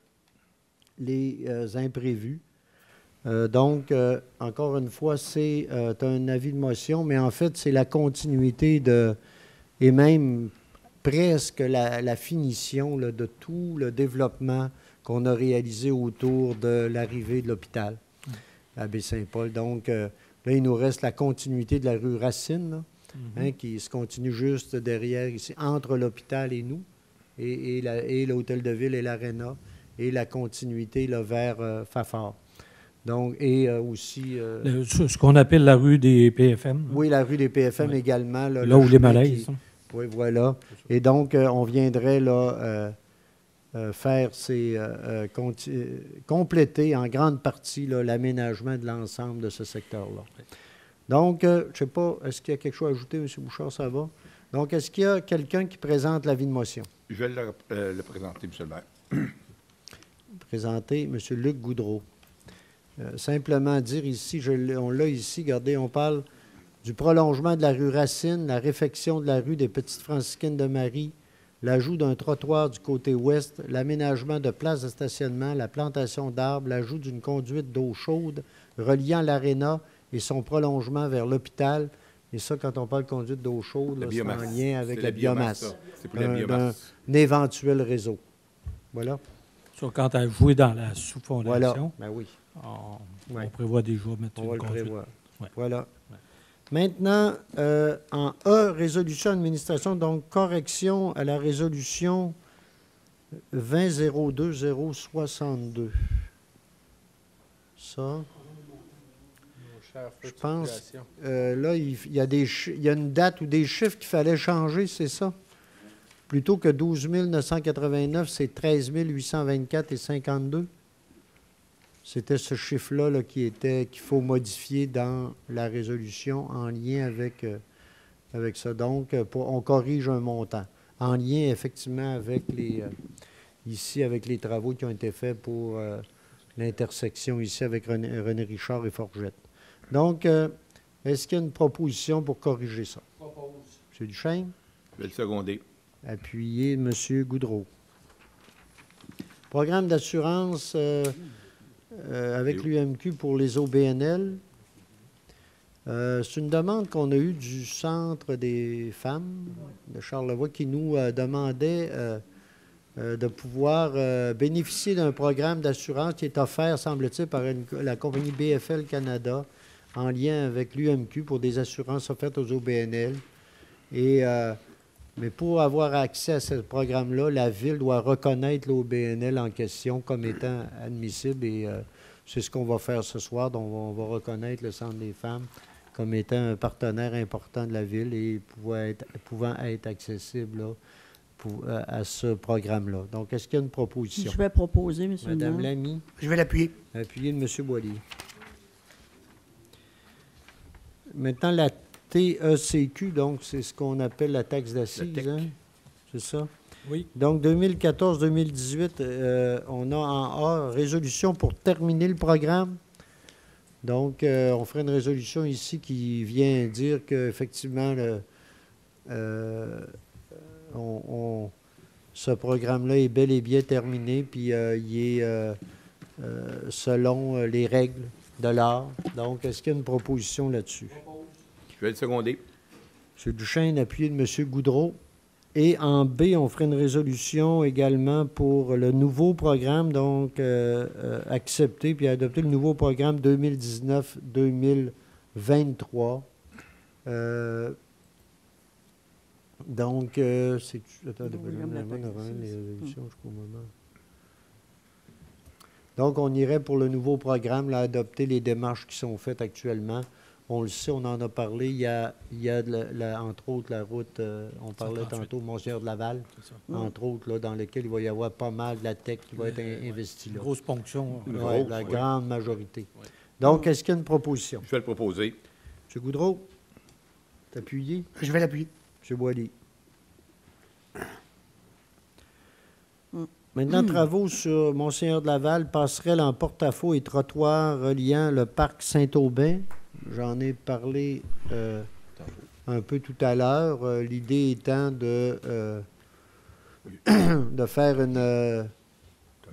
les euh, imprévus. Euh, donc, encore une fois, c'est un avis de motion, mais en fait, c'est la continuité de, et même presque la, finition de tout le développement qu'on a réalisé autour de l'arrivée de l'hôpital à Baie-Saint-Paul. Donc, là, il nous reste la continuité de la rue Racine, hein, qui se continue juste derrière, ici, entre l'hôpital et nous, et, et l'hôtel de ville et l'aréna, et la continuité là, vers euh, Fafard. Donc, et euh, aussi, euh, Le- ce qu'on appelle la rue des PFM. oui, la rue des PFM Ouais. également. Là, où les malaises. qui- hein? oui, voilà. Et donc, euh, on viendrait là euh, faire ces. euh, euh, euh, compléter en grande partie là, l'aménagement de l'ensemble de ce secteur-là. Donc, euh, je ne sais pas, est-ce qu'il y a quelque chose à ajouter, M. Bouchard, ça va? Donc, est-ce qu'il y a quelqu'un qui présente l'avis de motion? Je vais le, euh, le présenter, M. le maire. (clears throat) Présenté, M. Luc Goudreau. Euh, simplement dire ici, je on l'a ici, regardez, on parle du prolongement de la rue Racine, la réfection de la rue des Petites Franciscaines de Marie, l'ajout d'un trottoir du côté ouest, l'aménagement de places de stationnement, la plantation d'arbres, l'ajout d'une conduite d'eau chaude reliant l'aréna et son prolongement vers l'hôpital. Et ça, quand on parle de conduite d'eau chaude, La c'est en lien avec C'est la biomasse. C'est pour la biomasse. un éventuel réseau. Voilà. Ça, quant à jouer dans la Voilà. sous-fondation, Ben oui. on, Ouais. on prévoit déjà mettre On une va le prévoir. Ouais. Voilà. Maintenant, euh, en E, résolution administration, donc correction à la résolution 20-02-062. Ça, je pense, euh, là, il, il y a des, il y a une date ou des chiffres qu'il fallait changer, c'est ça? Plutôt que 12 989, c'est 13 824 et 52. C'était ce chiffre-là là, qui était qu'il faut modifier dans la résolution en lien avec, euh, avec ça. Donc, euh, pour- on corrige un montant en lien effectivement avec les euh, ici avec les travaux qui ont été faits pour euh, l'intersection ici avec René, René Richard et Forgette. Donc, euh, est-ce qu'il y a une proposition pour corriger ça? M. Duchesne? Je vais le seconder. Appuyé, M. Goudreau. Programme d'assurance euh, euh, avec l'UMQ pour les OBNL. Euh, C'est une demande qu'on a eue du Centre des femmes de Charlevoix qui nous euh, demandait euh, euh, de pouvoir euh, bénéficier d'un programme d'assurance qui est offert, semble-t-il, par une- la compagnie BFL Canada en lien avec l'UMQ pour des assurances offertes aux OBNL. Et, euh, mais pour avoir accès à ce programme-là, la Ville doit reconnaître l'OBNL en question comme étant admissible et euh, c'est ce qu'on va faire ce soir. Donc, on va reconnaître le Centre des femmes comme étant un partenaire important de la Ville et pouvant être, pouvant être accessible là, pour- à, à ce programme-là. Donc, est-ce qu'il y a une proposition? Je vais proposer, M. le Madame. Lamy, Je vais l'appuyer. appuyé de M. Boilly. Maintenant, la TECQ, donc, c'est ce qu'on appelle la taxe d'assises, hein? C'est ça? Oui. Donc, 2014-2018, euh, on a en A, résolution pour terminer le programme. Donc, euh, on ferait une résolution ici qui vient dire qu'effectivement, euh, on, on- ce programme-là est bel et bien terminé, puis il est selon les règles. Donc, est-ce qu'il y a une proposition là-dessus? Je vais le seconder. M. Duchesne, appuyé de M. Goudreau. Et en B, on ferait une résolution également pour le nouveau programme, donc euh, euh, accepter puis adopter le nouveau programme 2019-2023. Euh, donc, euh, c'est. Attends, Oui, William la bonne Lattaque, avant les c'est- résolutions jusqu'au moment. Donc, on irait pour le nouveau programme, là, adopter les démarches qui sont faites actuellement. On le sait, on en a parlé. Il y a, il y a de la- la- entre autres la route, euh, on parlait 138. tantôt, Monseigneur de Laval, entre autres, là, dans lequel il va y avoir pas mal de la tech qui va être investie Une là. grosse ponction. Une Ouais, grosse, la oui. grande majorité. Donc, est-ce qu'il y a une proposition? Je vais le proposer. M. Goudreau, t'es appuyé? Je vais l'appuyer. M. Boilly. Maintenant, travaux sur Monseigneur de Laval, passerelle en porte-à-faux et trottoir reliant le parc Saint-Aubin. J'en ai parlé euh, un peu tout à l'heure. Euh, L'idée étant de, euh, (clears throat) de faire une...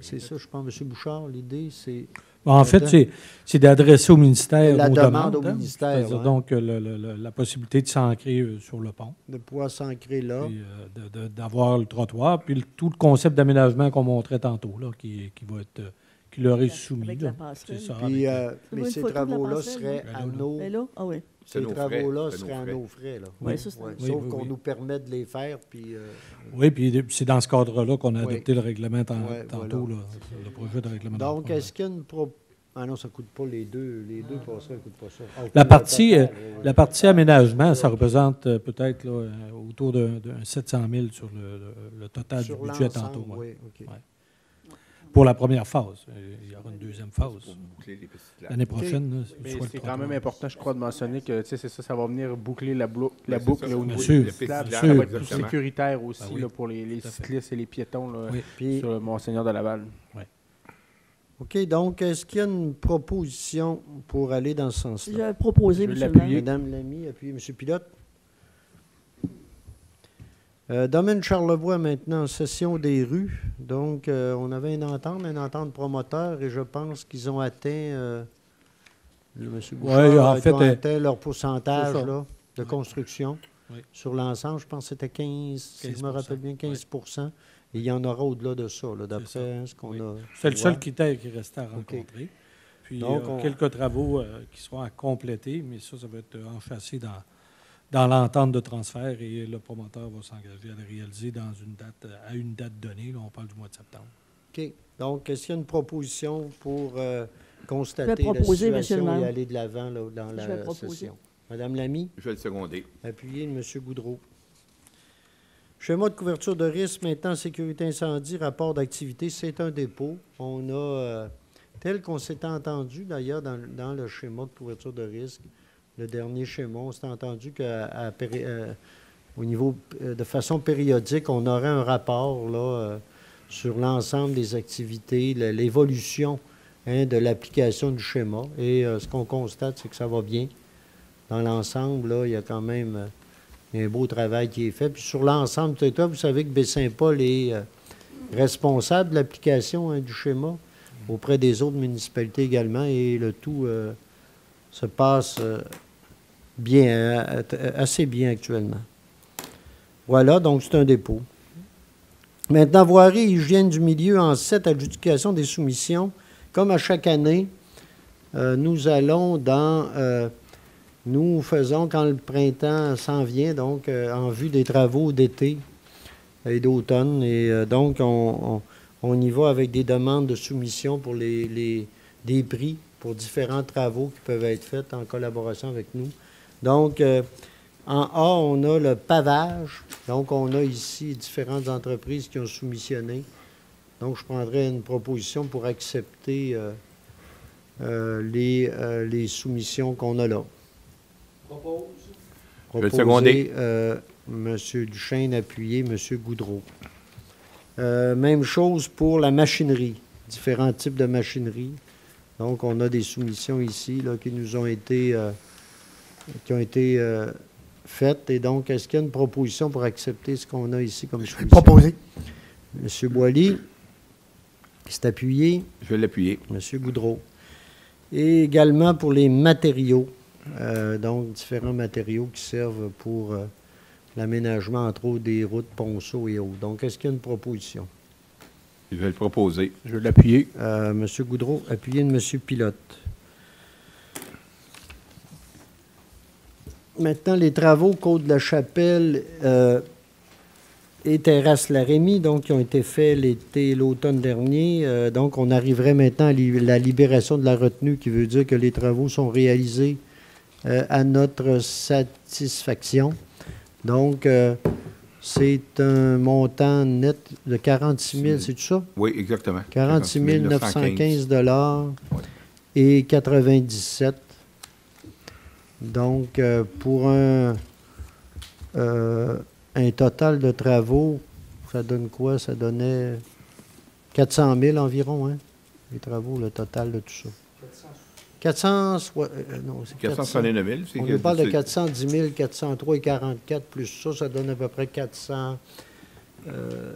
c'est ça, je pense, M. Bouchard, l'idée, c'est... En fait, c'est c'est d'adresser au ministère La aux demande demandes, au hein. ministère, C'est-à-dire ouais. donc le- le- le- la possibilité de s'ancrer euh, sur le pont, de pouvoir s'ancrer là. puis euh, de- de- d'avoir le trottoir, puis le- tout le concept d'aménagement qu'on montrait tantôt, là, qui, qui va être, euh, qui leur est soumis. avec là. la passerelle. C'est ça. Puis, avec, euh, mais ces travaux-là seraient à nos... Ah oui. Ces travaux-là seraient à nos frais. Là. Oui, ça, c'est- Ouais, Oui, Sauf oui, qu'on oui. nous permet de les faire, puis... euh, Oui, puis c'est dans ce cadre-là qu'on a Oui. adopté le règlement tantôt, voilà. là, le projet de règlement. Donc, est-ce qu'il y a une... Pro... Ah non, ça ne coûte pas les deux. Les deux passerelles ne coûtent pas ça. Ah, La partie, total, euh. La partie aménagement, ça représente euh, peut-être là, autour de, de 700 000 sur le, le- le total Sur du budget tantôt. ouais. oui. Ouais. Pour la première phase. Il y aura une deuxième phase. L'année prochaine, Mais c'est quand même important, je crois, de mentionner que tu sais, c'est ça, ça va venir boucler la, blou- la boucle ça. au niveau sûr. des Le cyclables. pétillant, Ça va être plus sécuritaire aussi Ah oui. là, pour les, cyclistes et les piétons là, Oui. Puis, sur le Monseigneur de Laval. OK, donc, est-ce qu'il y a une proposition pour aller dans ce sens-là? Je vais M. Madame Lamy, appuyez M. Pilote. Euh, domaine Charlevoix maintenant, session des rues. Donc, euh, on avait une entente, une entente promoteur, et je pense qu'ils ont atteint, euh, le M. Bouchard, Ouais, en fait, ont euh, atteint leur pourcentage là, de Ouais. construction. Oui. Sur l'ensemble, je pense que c'était 15, si je me 15%, rappelle bien, 15 Et il y en aura au-delà de ça, d'après hein, ce qu'on Oui. a. C'est le seul critère qui restait à rencontrer. Puis Donc, on- quelques travaux qui seront à compléter, mais ça, ça va être enchâssé dans, dans l'entente de transfert et le promoteur va s'engager à le réaliser dans une date, à une date donnée. Là, on parle du mois de septembre. OK. Donc, est-ce qu'il y a une proposition pour euh, constater proposer, la situation et aller de l'avant là, dans Je la session? Madame Lamy, Je vais le seconder. appuyez M. Goudreau. Schéma de couverture de risque, maintenant, sécurité incendie, rapport d'activité, c'est un dépôt. On a, euh, tel qu'on s'était entendu d'ailleurs dans, dans le schéma de couverture de risque, le dernier schéma, on s'était entendu qu'au niveau, euh, de façon périodique, on aurait un rapport là, euh, sur l'ensemble des activités, l'évolution hein, de l'application du schéma. Et euh, ce qu'on constate, c'est que ça va bien. Dans l'ensemble, il y a quand même euh, un beau travail qui est fait. Puis sur l'ensemble du territoire, vous savez que Baie-Saint-Paul est euh, responsable de l'application hein, du schéma auprès des autres municipalités également. Et le tout euh, se passe euh, bien, euh, assez bien actuellement. Voilà, donc c'est un dépôt. Maintenant, voirie hygiène du milieu en 7, adjudication des soumissions. Comme à chaque année, euh, nous allons dans... euh, nous faisons quand le printemps s'en vient, donc en vue des travaux d'été et d'automne. Et donc, on, on- on y va avec des demandes de soumission pour les, les- des prix pour différents travaux qui peuvent être faits en collaboration avec nous. Donc, euh, en A, on a le pavage. Donc, on a ici différentes entreprises qui ont soumissionné. Donc, je prendrai une proposition pour accepter euh, euh, les, euh, les soumissions qu'on a là. Je vais le seconder. euh, Monsieur Duchesne, appuyé, Monsieur Goudreau. Euh, même chose pour la machinerie, différents types de machinerie. Donc, on a des soumissions ici là, qui nous ont été, euh, qui ont été euh, faites. Et donc, est-ce qu'il y a une proposition pour accepter ce qu'on a ici comme soumission? Proposé. Monsieur Boily, c'est appuyé. Je vais l'appuyer. Monsieur Goudreau. Et également pour les matériaux, euh, donc différents matériaux qui servent pour euh, l'aménagement, entre autres, des routes, ponceaux et autres. Donc, est-ce qu'il y a une proposition? Je vais le proposer. Je vais l'appuyer. Euh, Monsieur Goudreau, appuyé de Monsieur Pilote. Maintenant, les travaux Côte-de-la-Chapelle euh, et Terrasse Larémie, donc, qui ont été faits l'été et l'automne dernier. Euh, donc, on arriverait maintenant à li- la libération de la retenue, qui veut dire que les travaux sont réalisés euh, à notre satisfaction. Donc, c'est un montant net de 46 000, c'est tout ça? Oui, exactement. 46 915 dollars Ouais. et 97. Donc, euh, pour un, euh, un total de travaux, ça donne quoi? Ça donnait 400 000 environ, hein? Les travaux, le total de tout ça. 400, soit- euh, non, c'est 400. 469 000. c'est On nous parle de c'est- 410 000, 403 et 44, plus ça, ça donne à peu près 400, euh,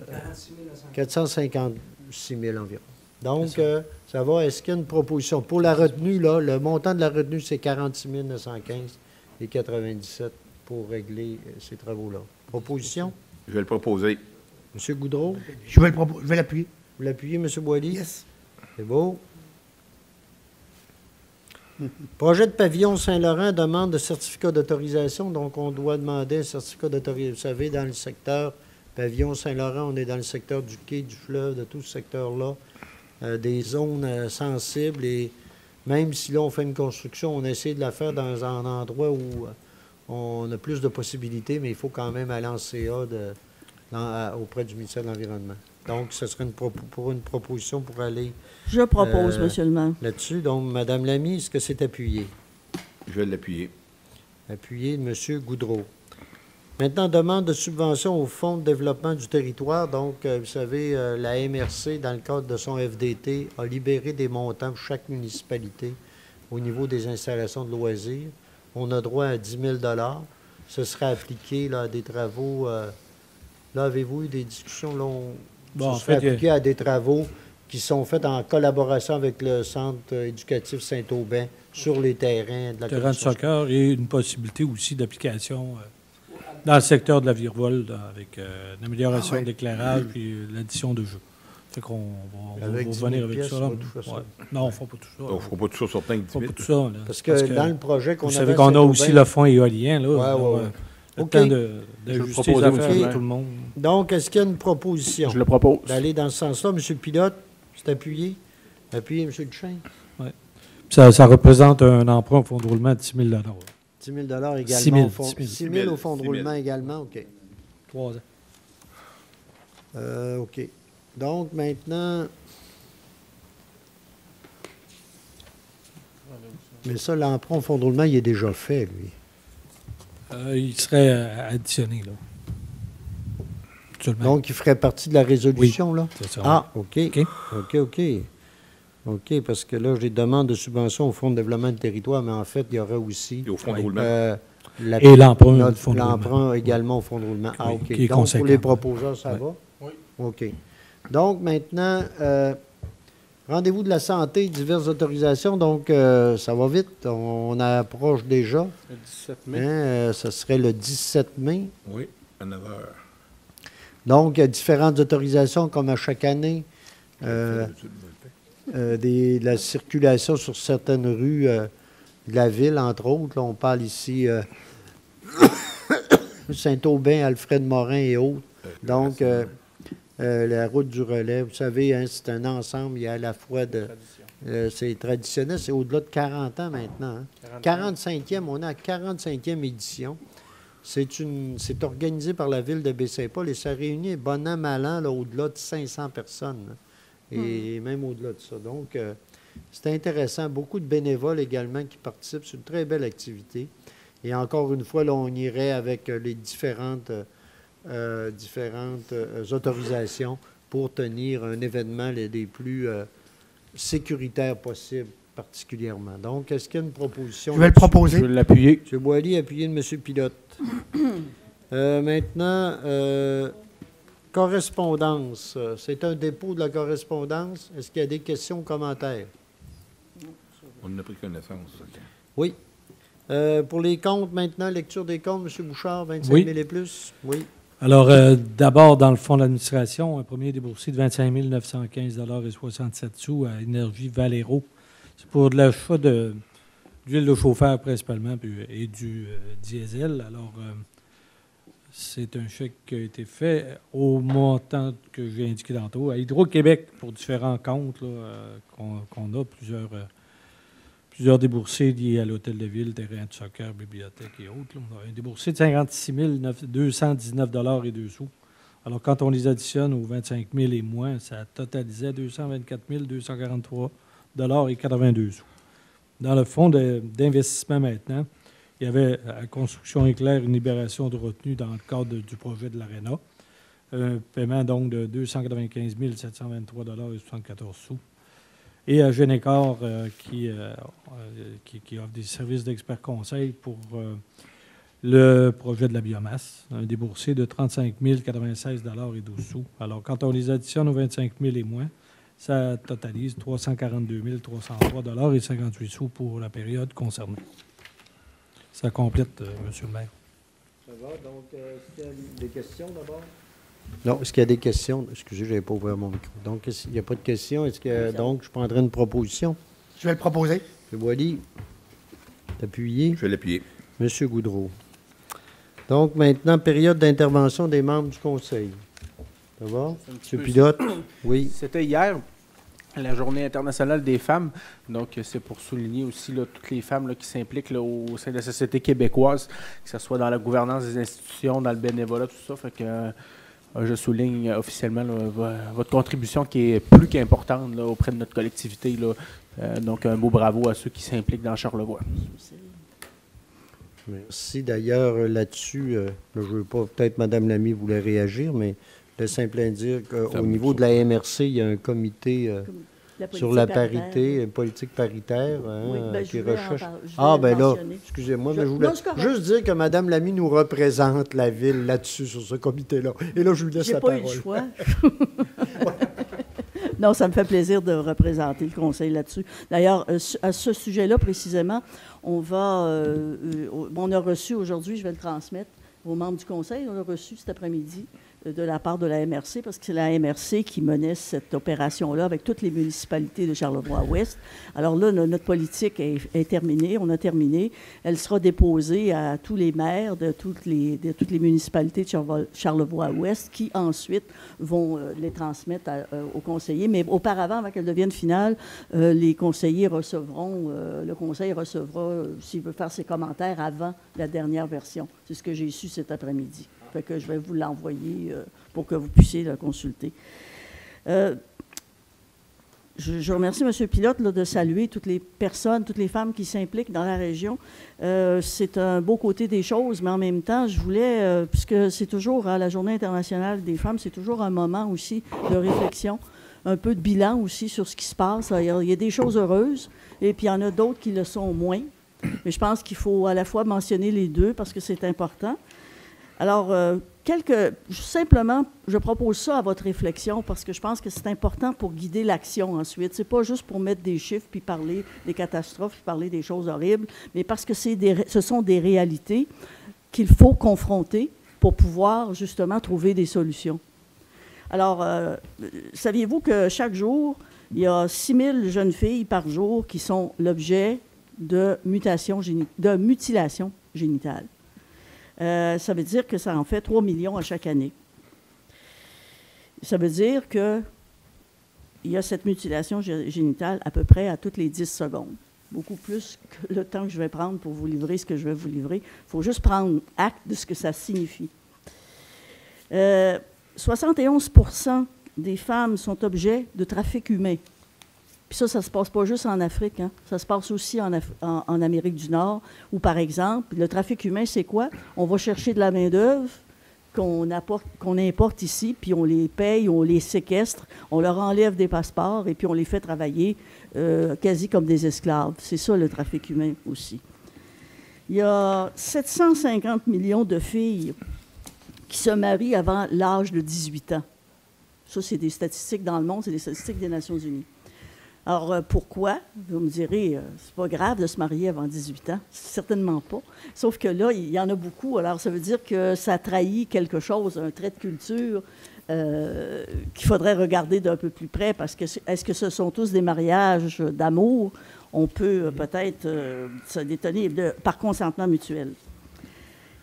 456 000 environ. Donc, euh, ça va. Est-ce qu'il y a une proposition? Pour la retenue, là, le montant de la retenue, c'est 46 915 et 97 pour régler euh, ces travaux-là. Proposition? Je vais le proposer. M. Goudreau, Je vais le propo- je vais l'appuyer. vous l'appuyez, M. Boily? Yes. C'est beau. Projet de pavillon Saint-Laurent demande de certificat d'autorisation. Donc, on doit demander un certificat d'autorisation. Vous savez, dans le secteur pavillon Saint-Laurent, on est dans le secteur du quai, du fleuve, de tout ce secteur-là, euh, des zones euh, sensibles. Et même si là, on fait une construction, on essaie de la faire dans un endroit où euh, on a plus de possibilités, mais il faut quand même aller en CA de- dans- à- auprès du ministère de l'Environnement. Donc, ce serait une, pour une proposition pour aller Je propose, Euh, Monsieur le maire. là-dessus. Donc, Madame Lamy, est-ce que c'est appuyé? Je vais l'appuyer. Appuyé de M. Goudreau. Maintenant, demande de subvention au Fonds de développement du territoire. Donc, euh, vous savez, euh, la MRC, dans le cadre de son FDT, a libéré des montants pour chaque municipalité au niveau des installations de loisirs. On a droit à 10 000 Ce serait appliqué là, à des travaux. euh, là, avez-vous eu des discussions? Là, on- Bon, ce serait fait, appliqué à des travaux qui sont faits en collaboration avec le Centre éducatif Saint-Aubin sur les terrains de la terrain de soccer et une possibilité aussi d'application dans le secteur de la virevole là, avec euh, l'amélioration Ah ouais. de l'éclairage puis euh, l'addition de jeux. Fait qu'on va, on va- Avec on 10 va 000 venir avec pièces, ça. là. Ouais. Non, on ne fera pas tout ça. On ne fera pas tout ça sur 5 On fera 10 pas 000. tout ça. là. Parce que, dans le projet qu'on vous avait savez à qu'on a aussi le fonds éolien. Là, Ouais, ouais. Le OK. temps d'ajuster les affaires le tout le monde. Donc, est-ce qu'il y a une proposition? Je le propose. d'aller dans ce sens-là? Monsieur le pilote, c'est appuyé? Appuyé, Monsieur Duchesne? Ça, ça représente un emprunt au fonds de roulement de 6 000 10 000 également 6 000, au fond, 6 000. 6 000 au fonds de 6 000. roulement également, OK. Trois ans. Euh, OK. Donc, maintenant... Mais ça, l'emprunt au fonds de roulement, il est déjà fait, lui. Euh, il serait euh, additionné. Là. Donc, il ferait partie de la résolution, là? C'est ça. Ah, OK. OK. OK, OK. OK, parce que là, j'ai demande de subvention au Fonds de développement du territoire, mais en fait, il y aurait aussi Et au fond de roulement. euh, la- Et l'emprunt notre- du fonds de roulement. L'emprunt également au fonds de roulement. Ah, OK. qui est Donc, pour les proposeurs, ça Ouais. va? Oui. OK. Donc, maintenant, euh, rendez-vous de la santé, diverses autorisations. Donc, euh, ça va vite. On, on approche déjà. Le 17 Hein, euh, ce serait le 17 mai. Oui, à 9 heures. Donc, il y a différentes autorisations, comme à chaque année. Euh, des- la circulation sur certaines rues euh, de la ville, entre autres. Là, on parle ici euh, (coughs) Saint-Aubin, Alfred Morin et autres. Donc, euh, euh, la route du relais, vous savez, hein, c'est un ensemble. Il y a à la fois de. c'est traditionnel, c'est au-delà de 40 ans maintenant. hein. 45e, on est à 45e édition. C'est une, c'est organisé par la ville de Baie-Saint-Paul et ça réunit bon an, mal an, là, au-delà de 500 personnes. là. Et même au-delà de ça. Donc, euh, c'est intéressant. Beaucoup de bénévoles également qui participent. C'est une très belle activité. Et encore une fois, là, on irait avec euh, les différentes, euh, différentes autorisations pour tenir un événement les, les plus euh, sécuritaires possibles, particulièrement. Donc, est-ce qu'il y a une proposition? Je vais le proposer? Je vais l'appuyer. M. Boily, appuyé de M. Pilote. (clears throat) Euh, maintenant, euh, correspondance. Euh, C'est un dépôt de la correspondance. Est-ce qu'il y a des questions ou commentaires? On en a pris connaissance. Oui. Euh, pour les comptes maintenant, lecture des comptes, M. Bouchard, 25 Oui. 000 et plus? Oui. Alors, euh, d'abord, dans le fonds d'administration, un premier déboursé de 25 915 et 67 sous à Énergie Valero. C'est pour de l'achat de- d'huile de chauffeur principalement puis- et du euh, diesel. Alors, euh, c'est un chèque qui a été fait au montant que j'ai indiqué tantôt à Hydro-Québec pour différents comptes euh, qu'on a, plusieurs, euh, plusieurs déboursés liés à l'hôtel de ville, terrain de soccer, bibliothèque et autres. On a un déboursé de 56 219 et 2 sous. Alors, quand on les additionne aux 25 000 et moins, ça totalisait 224 243 et 82 sous. Dans le fonds d'investissement maintenant, il y avait à Construction Éclair une libération de retenue dans le cadre du projet de l'ARENA. Un paiement donc de 295 723 et 74 sous. Et à Génécor, euh, qui, euh, euh, qui, offre des services d'expert conseil pour euh, le projet de la biomasse, un déboursé de 35 096 et 12 sous. Alors, quand on les additionne aux 25 000 et moins, ça totalise 342 303 et 58 sous pour la période concernée. Ça complète, euh, Monsieur le maire. Ça va, donc, est-ce qu'il y a des questions d'abord? Non, est-ce qu'il y a des questions? Excusez, je n'avais pas ouvert mon micro. Donc, qu'il n'y a pas de questions? Est-ce que, donc, je prendrai une proposition? Je vais le proposer. M. Boily, appuyé. Je vais l'appuyer. M. Goudreau. Donc, maintenant, période d'intervention des membres du conseil. Ça va? Un petit M. peu Pilote? Oui. C'était hier, la Journée internationale des femmes. Donc, c'est pour souligner aussi toutes les femmes qui s'impliquent au sein de la société québécoise, que ce soit dans la gouvernance des institutions, dans le bénévolat, tout ça. Fait que euh, je souligne officiellement votre contribution qui est plus qu'importante auprès de notre collectivité. Euh, donc, un beau bravo à ceux qui s'impliquent dans Charlevoix. Merci. D'ailleurs, là-dessus, euh, je ne veux pas, peut-être Mme Lamy voulait réagir, mais le simple dire qu'au niveau de la MRC, il y a un comité euh, La sur la parité, une politique paritaire, hein, Oui, ben, qui voulais en recherche. par- Ah, ben là, excusez-moi, Je- mais je voulais non, juste dire que Mme Lamy nous représente la ville là-dessus, sur ce comité-là. Et là, je lui laisse J'ai la pas eu parole. le choix. (laughs) non, ça me fait plaisir de représenter le conseil là-dessus. D'ailleurs, euh, à ce sujet-là précisément, on va, euh, euh, on a reçu aujourd'hui, je vais le transmettre aux membres du conseil, on a reçu cet après-midi euh, de la part de la MRC, parce que c'est la MRC qui menait cette opération-là avec toutes les municipalités de Charlevoix-Ouest. Alors là, no- notre politique est, terminée, on a terminé. Elle sera déposée à tous les maires de toutes les, municipalités de Charlevoix- Charlevoix-Ouest qui ensuite vont euh, les transmettre euh, aux conseillers. Mais auparavant, avant qu'elle devienne finale, euh, les conseillers recevront, le conseil recevra, s'il veut faire ses commentaires avant la dernière version. C'est ce que j'ai su cet après-midi. Que je vais vous l'envoyer euh, pour que vous puissiez le consulter. Euh, je, remercie M. Pilote de saluer toutes les personnes, toutes les femmes qui s'impliquent dans la région. Euh, c'est un beau côté des choses, mais en même temps, je voulais, puisque c'est toujours à la Journée internationale des femmes, c'est toujours un moment aussi de réflexion, un peu de bilan aussi sur ce qui se passe. Il y a des choses heureuses, et puis il y en a d'autres qui le sont moins. Mais je pense qu'il faut à la fois mentionner les deux parce que c'est important. Alors, euh, quelques, simplement, je propose ça à votre réflexion parce que je pense que c'est important pour guider l'action ensuite. C'est pas juste pour mettre des chiffres puis parler des catastrophes puis parler des choses horribles, mais parce que ce sont des réalités qu'il faut confronter pour pouvoir justement trouver des solutions. Alors, euh, saviez-vous que chaque jour, il y a 6 000 jeunes filles par jour qui sont l'objet de, de mutilation génitale. Euh, ça veut dire que ça en fait 3 millions à chaque année. Ça veut dire que il y a cette mutilation gé- génitale à peu près à toutes les 10 secondes. Beaucoup plus que le temps que je vais prendre pour vous livrer ce que je vais vous livrer. Il faut juste prendre acte de ce que ça signifie. Euh, 71% des femmes sont objets de trafic humain. Puis ça, ça se passe pas juste en Afrique, hein. ça se passe aussi en, Amérique du Nord, où, par exemple, le trafic humain, c'est quoi? On va chercher de la main-d'œuvre qu'on qu'on importe ici, puis on les paye, on les séquestre, on leur enlève des passeports, et puis on les fait travailler euh, quasi comme des esclaves. C'est ça, le trafic humain aussi. Il y a 750 millions de filles qui se marient avant l'âge de 18 ans. Ça, c'est des statistiques dans le monde, c'est des statistiques des Nations Unies. Alors, euh, pourquoi? Vous me direz, euh, c'est pas grave de se marier avant 18 ans. Certainement pas. Sauf que là, il y en a beaucoup. Alors, ça veut dire que ça trahit quelque chose, un trait de culture euh, qu'il faudrait regarder d'un peu plus près parce que est-ce que ce sont tous des mariages d'amour? On peut peut-être se détonner par consentement mutuel.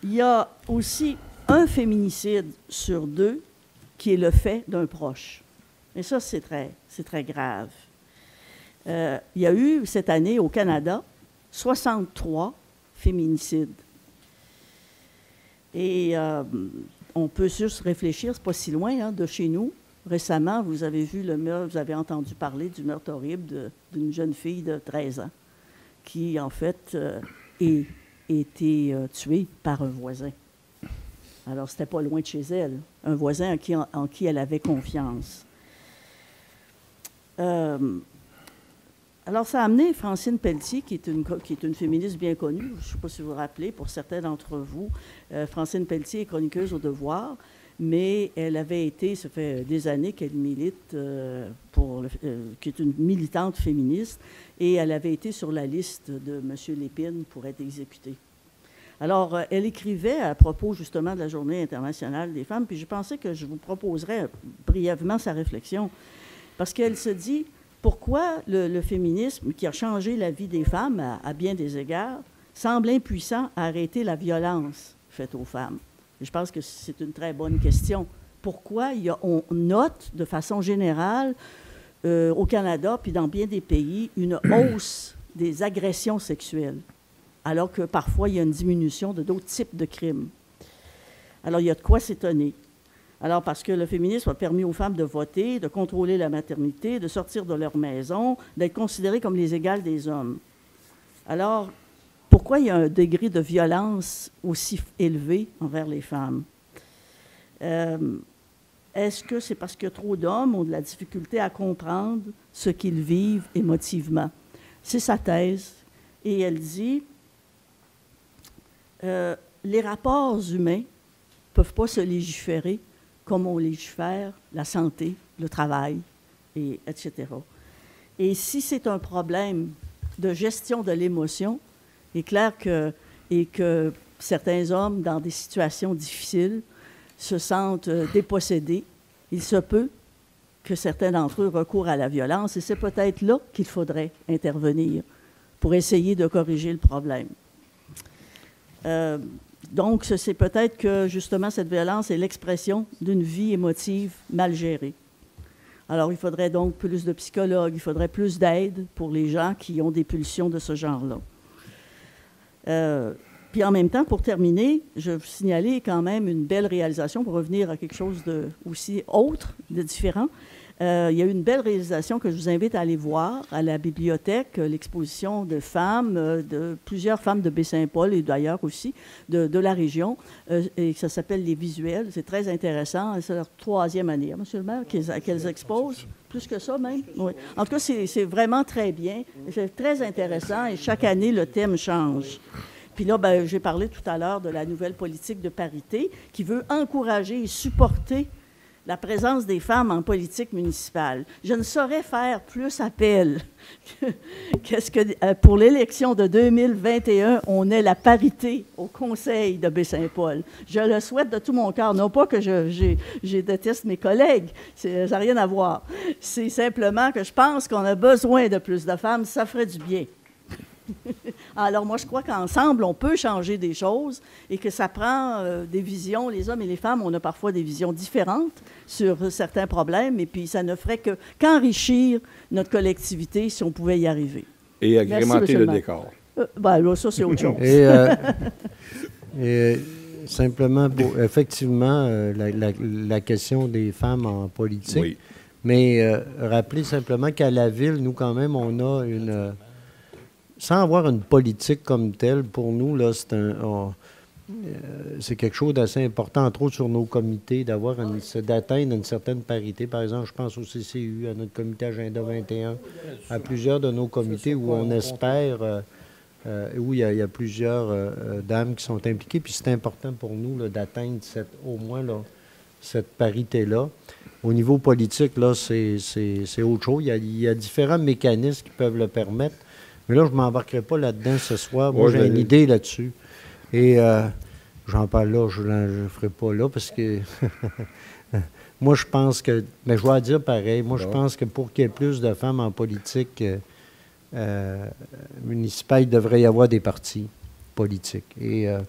Il y a aussi un féminicide sur deux qui est le fait d'un proche. Et ça, c'est très, c'est très grave. Euh, il y a eu cette année au Canada 63 féminicides. Et euh, on peut juste réfléchir, c'est pas si loin hein, de chez nous. Récemment, vous avez vu le meurtre, vous avez entendu parler du meurtre horrible d'une jeune fille de 13 ans qui, en fait, euh, est- été euh, tuée par un voisin. Alors, c'était pas loin de chez elle, un voisin en qui, elle avait confiance. Euh, alors, ça a amené Francine Pelletier, qui est une, qui est une féministe bien connue, je ne sais pas si vous vous rappelez, pour certains d'entre vous. Euh, Francine Pelletier est chroniqueuse au devoir, mais elle avait été, ça fait des années qu'elle milite, euh, pour euh, qui est une militante féministe, et elle avait été sur la liste de M. Lépine pour être exécutée. Alors, elle écrivait à propos justement de la Journée internationale des femmes, puis je pensais que je vous proposerais brièvement sa réflexion, parce qu'elle se dit, pourquoi le, le féminisme, qui a changé la vie des femmes à, à bien des égards, semble impuissant à arrêter la violence faite aux femmes? Et je pense que c'est une très bonne question. Pourquoi il y a- on note de façon générale euh, au Canada, puis dans bien des pays, une (clears throat) hausse des agressions sexuelles, alors que parfois il y a une diminution de d'autres types de crimes? Alors il y a de quoi s'étonner. Alors, parce que le féminisme a permis aux femmes de voter, de contrôler la maternité, de sortir de leur maison, d'être considérées comme les égales des hommes. Alors, pourquoi il y a un degré de violence aussi élevé envers les femmes? Euh, Est-ce que c'est parce que trop d'hommes ont de la difficulté à comprendre ce qu'ils vivent émotivement? C'est sa thèse. Et elle dit, euh, les rapports humains ne peuvent pas se légiférer comme on légifère la santé, le travail, et, etc. Et si c'est un problème de gestion de l'émotion, il est clair que certains hommes, dans des situations difficiles, se sentent euh, dépossédés, il se peut que certains d'entre eux recourent à la violence, et c'est peut-être là qu'il faudrait intervenir pour essayer de corriger le problème. Euh, donc, ce- c'est peut-être que justement cette violence est l'expression d'une vie émotive mal gérée. Alors, il faudrait donc plus de psychologues, il faudrait plus d'aide pour les gens qui ont des pulsions de ce genre-là. Euh, puis en même temps, pour terminer, je vais vous signaler quand même une belle réalisation pour revenir à quelque chose de aussi autre, de différent. Euh, il y a eu une belle réalisation que je vous invite à aller voir à la bibliothèque, euh, l'exposition de femmes, euh, de plusieurs femmes de Baie-Saint-Paul et d'ailleurs aussi de, la région. et ça s'appelle Les Visuels. C'est très intéressant. C'est leur troisième année, hein, Monsieur le maire, qu'elles exposent. Plus que ça, même? En tout cas, c'est c'est vraiment très bien. C'est très intéressant et chaque année, le thème change. Puis là, ben, j'ai parlé tout à l'heure de la nouvelle politique de parité qui veut encourager et supporter la présence des femmes en politique municipale. Je ne saurais faire plus appel qu'est-ce que euh, pour l'élection de 2021, on ait la parité au Conseil de Baie-Saint-Paul. Je le souhaite de tout mon cœur. Non pas que je, je déteste mes collègues, ça n'a rien à voir. C'est simplement que je pense qu'on a besoin de plus de femmes, ça ferait du bien. (laughs) Alors moi, je crois qu'ensemble, on peut changer des choses et que ça prend euh, des visions. Les hommes et les femmes, on a parfois des visions différentes sur certains problèmes et puis ça ne ferait que qu'enrichir notre collectivité si on pouvait y arriver. Et agrémenter le décor. Euh, ben là, ça, c'est autre chose. Et, euh, (laughs) et simplement, pour, effectivement, euh, la, la- la question des femmes en politique. Oui. Mais euh, rappelez simplement qu'à la ville, nous, quand même, on a une. Sans avoir une politique comme telle, pour nous, là, c'est un. on- euh, c'est quelque chose d'assez important, entre autres sur nos comités, d'avoir une- d'atteindre une certaine parité. Par exemple, je pense au CCU, à notre comité Agenda 21, à plusieurs de nos comités où on espère, euh, euh, où il y, a, il y a plusieurs dames qui sont impliquées. Puis c'est important pour nous là, d'atteindre cette, au moins là, cette parité-là. Au niveau politique, là, c'est c'est- c'est autre chose. Il y, a, il y a différents mécanismes qui peuvent le permettre. Mais là, je ne m'embarquerai pas là-dedans ce soir. Moi, Ouais, j'ai ben, une idée là-dessus. Et euh, j'en parle là, je ne le ferai pas là parce que (laughs) moi, je pense que. Mais je vais dire pareil. Moi, je pense que pour qu'il y ait plus de femmes en politique euh, euh, municipale, il devrait y avoir des partis politiques. Et euh,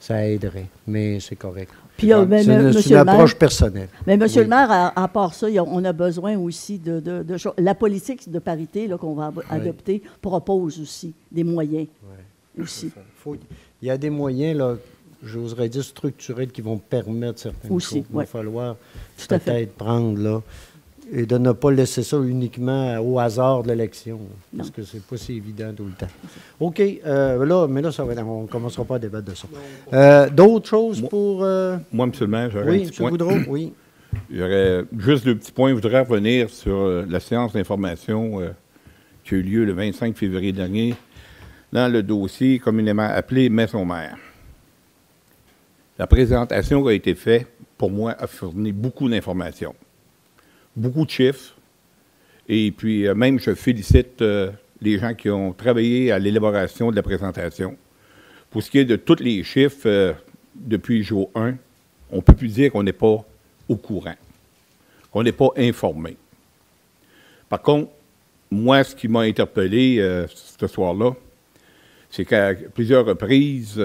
ça aiderait. Mais c'est correct. Puis, euh, ben, C'est une, c'est maire, approche personnelle. Mais monsieur Oui. le maire, à, à part ça, on a besoin aussi de, de, de choses. La politique de parité là, qu'on va adopter propose aussi des moyens. Aussi. Faut- il y a des moyens, là, j'oserais dire structurels, qui vont permettre certaines Aussi, choses. Il va falloir peut-être prendre, là, et de ne pas laisser ça uniquement au hasard de l'élection, parce que c'est pas si évident tout le temps. OK, euh, là, mais là, ça va, on ne commencera pas à débattre de ça. Euh, D'autres choses Moi- pour... euh, Moi, M. le maire, j'aurais un oui, petit M. point. Boudreau, (clears throat) oui. J'aurais juste deux petits points. Je voudrais revenir sur la séance d'information euh, qui a eu lieu le 25 février dernier dans le dossier communément appelé Maison Mère. La présentation qui a été faite, pour moi, a fourni beaucoup d'informations, beaucoup de chiffres. Et puis, euh, même, je félicite euh, les gens qui ont travaillé à l'élaboration de la présentation. Pour ce qui est de tous les chiffres, euh, depuis jour 1, on ne peut plus dire qu'on n'est pas au courant, qu'on n'est pas informé. Par contre, moi, ce qui m'a interpellé ce soir-là, c'est qu'à plusieurs reprises,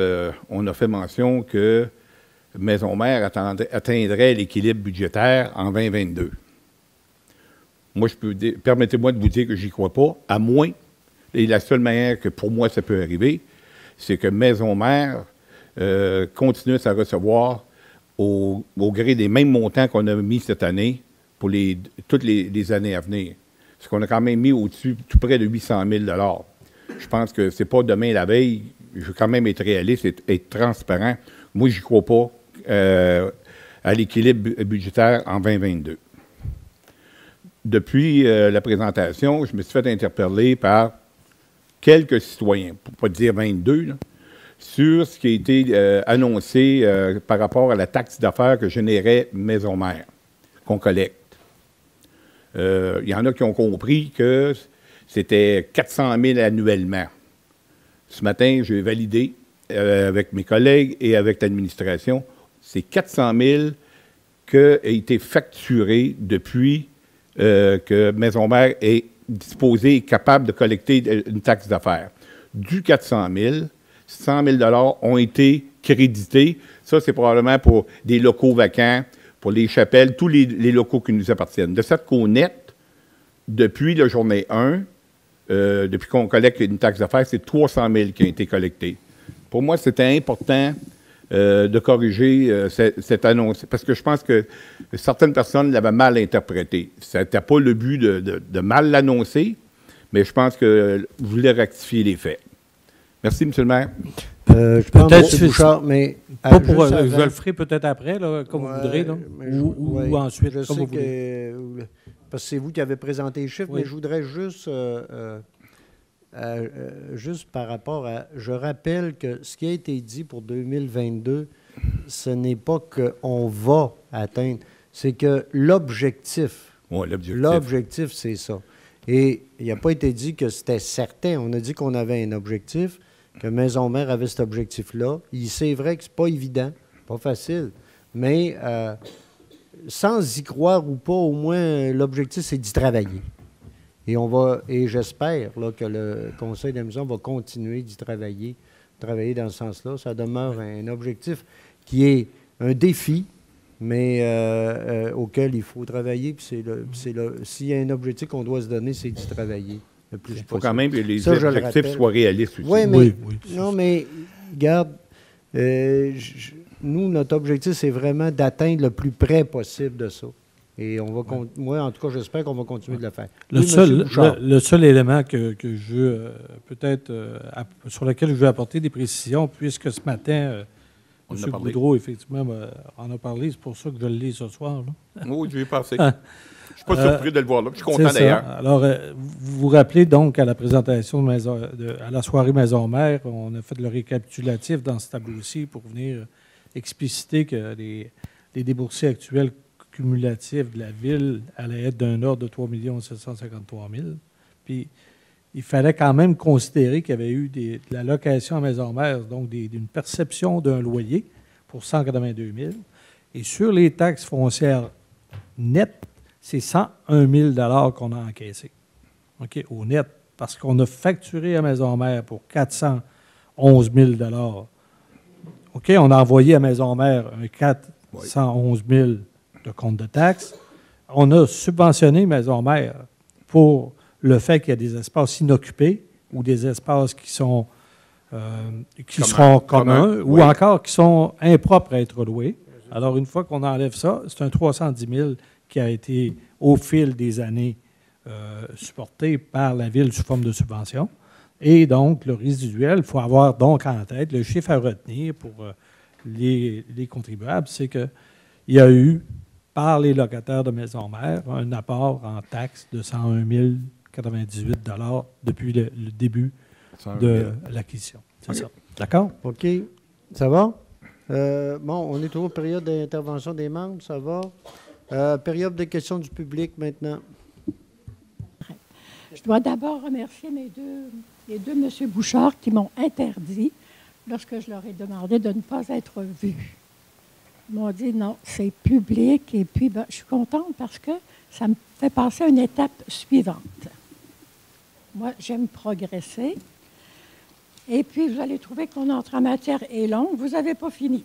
on a fait mention que Maison Mère atteindrait l'équilibre budgétaire en 2022. Moi, je peux permettez-moi de vous dire que j'y crois pas, à moins, et la seule manière que pour moi ça peut arriver, c'est que Maison Mère euh, continue à recevoir au, gré des mêmes montants qu'on a mis cette année pour toutes les, années à venir. Parce qu'on a quand même mis au-dessus tout près de 800 000 Je pense que c'est pas demain la veille. Je veux quand même être réaliste et être transparent. Moi, j'y crois pas euh, à l'équilibre bu- budgétaire en 2022. Depuis euh, la présentation, je me suis fait interpeller par quelques citoyens, pour ne pas dire 22, là, sur ce qui a été euh, annoncé euh, par rapport à la taxe d'affaires que générait Maison Mère, qu'on collecte. Il y en a qui ont compris que c'était 400 000 annuellement. Ce matin, j'ai validé avec mes collègues et avec l'administration, c'est 400 000 qui a été facturé depuis euh, que Maison Mère est disposée et capable de collecter une taxe d'affaires. Du 400 000, 100 000 ont été crédités. Ça, c'est probablement pour des locaux vacants, pour les chapelles, tous les, locaux qui nous appartiennent. De cette qu'au depuis la journée 1, euh, depuis qu'on collecte une taxe d'affaires, c'est 300 000 qui ont été collectés. Pour moi, c'était important euh, de corriger euh, ce- cette annonce, parce que je pense que certaines personnes l'avaient mal interprété. Ce n'était pas le but de, de- de mal l'annoncer, mais je pense que vous voulez rectifier les faits. Merci, M. le maire. Euh, je pense Peut-être M. que- Bouchard, mais... Pas pour, euh, je avant- le ferai peut-être après, là, comme vous voudrez, là. mais je- ou, ou ouais, ensuite, Je comme sais vous voulez. Parce que c'est vous qui avez présenté les chiffres, Oui. mais je voudrais juste. Euh, euh, juste par rapport à. Je rappelle que ce qui a été dit pour 2022, ce n'est pas qu'on va atteindre. c'est que l'objectif, Ouais, l'objectif. l'objectif, c'est ça. Et il n'a pas été dit que c'était certain. On a dit qu'on avait un objectif, que Maison Mère avait cet objectif-là. Il- C'est vrai que c'est pas évident, pas facile, mais euh, sans y croire ou pas, au moins l'objectif, c'est d'y travailler. Et on va, et j'espère là, que le Conseil de la maison va continuer d'y travailler, travailler dans ce sens-là. Ça demeure un objectif qui est un défi, mais euh, euh, auquel il faut travailler. Puis c'est le, c'est le, s'il y a un objectif qu'on doit se donner, c'est d'y travailler le plus Il faut possible. quand même que les Ça, je le objectifs soient réalistes aussi. Oui, mais, Oui, non, mais regarde, euh, nous, notre objectif, c'est vraiment d'atteindre le plus près possible de ça. Et on va, con- moi, en tout cas, j'espère qu'on va continuer de le faire. Le, Oui, seul, Monsieur Bouchard. le, le seul élément que, que je veux, euh, peut-être, euh, sur lequel je veux apporter des précisions, puisque ce matin, euh, On M. Boudreau, effectivement, me- en a parlé, c'est pour ça que je le lis ce soir. là. Oui, j'y ai pensé. Ah. Je suis pas Euh, surpris de le voir là. Je suis content d'ailleurs. Alors, euh, vous vous rappelez donc à la présentation de Maison, de- à la soirée Maison-Mère, on a fait le récapitulatif dans ce tableau-ci pour venir expliciter que les, les déboursés actuels cumulatifs de la ville allaient être d'un ordre de 3 753 000. Puis, il fallait quand même considérer qu'il y avait eu de la location à Maison-Mère, donc des- d'une perception d'un loyer pour 182 000. Et sur les taxes foncières nettes, c'est 101 000 qu'on a encaissé. Au net, parce qu'on a facturé à Maison-Mère pour 411 000 OK, on a envoyé à Maison-Mère un 411 000 de compte de taxes. On a subventionné Maison-Mère pour le fait qu'il y a des espaces inoccupés ou des espaces qui sont euh, qui Commun- seront communs commun, ou oui. encore qui sont impropres à être loués. Alors, une fois qu'on enlève ça, c'est un 310 000 qui a été, au fil des années, euh, supporté par la Ville sous forme de subvention. Et donc, le résiduel, il faut avoir donc en tête, le chiffre à retenir pour euh, les, les contribuables, c'est qu'il y a eu, par les locataires de maison mère, un apport en taxes de 101 098 depuis le, le début de l'acquisition. C'est ça. D'accord? OK. Ça va? Euh, bon, on est toujours en période d'intervention des membres, ça va? Euh, période de questions du public maintenant. Je dois d'abord remercier mes deux, les deux M. Bouchard qui m'ont interdit, lorsque je leur ai demandé de ne pas être vus. M'ont dit non, c'est public. Et puis, ben, je suis contente parce que ça me fait passer à une étape suivante. Moi, j'aime progresser. Et puis, vous allez trouver que mon entrée en matière est longue. Vous n'avez pas fini.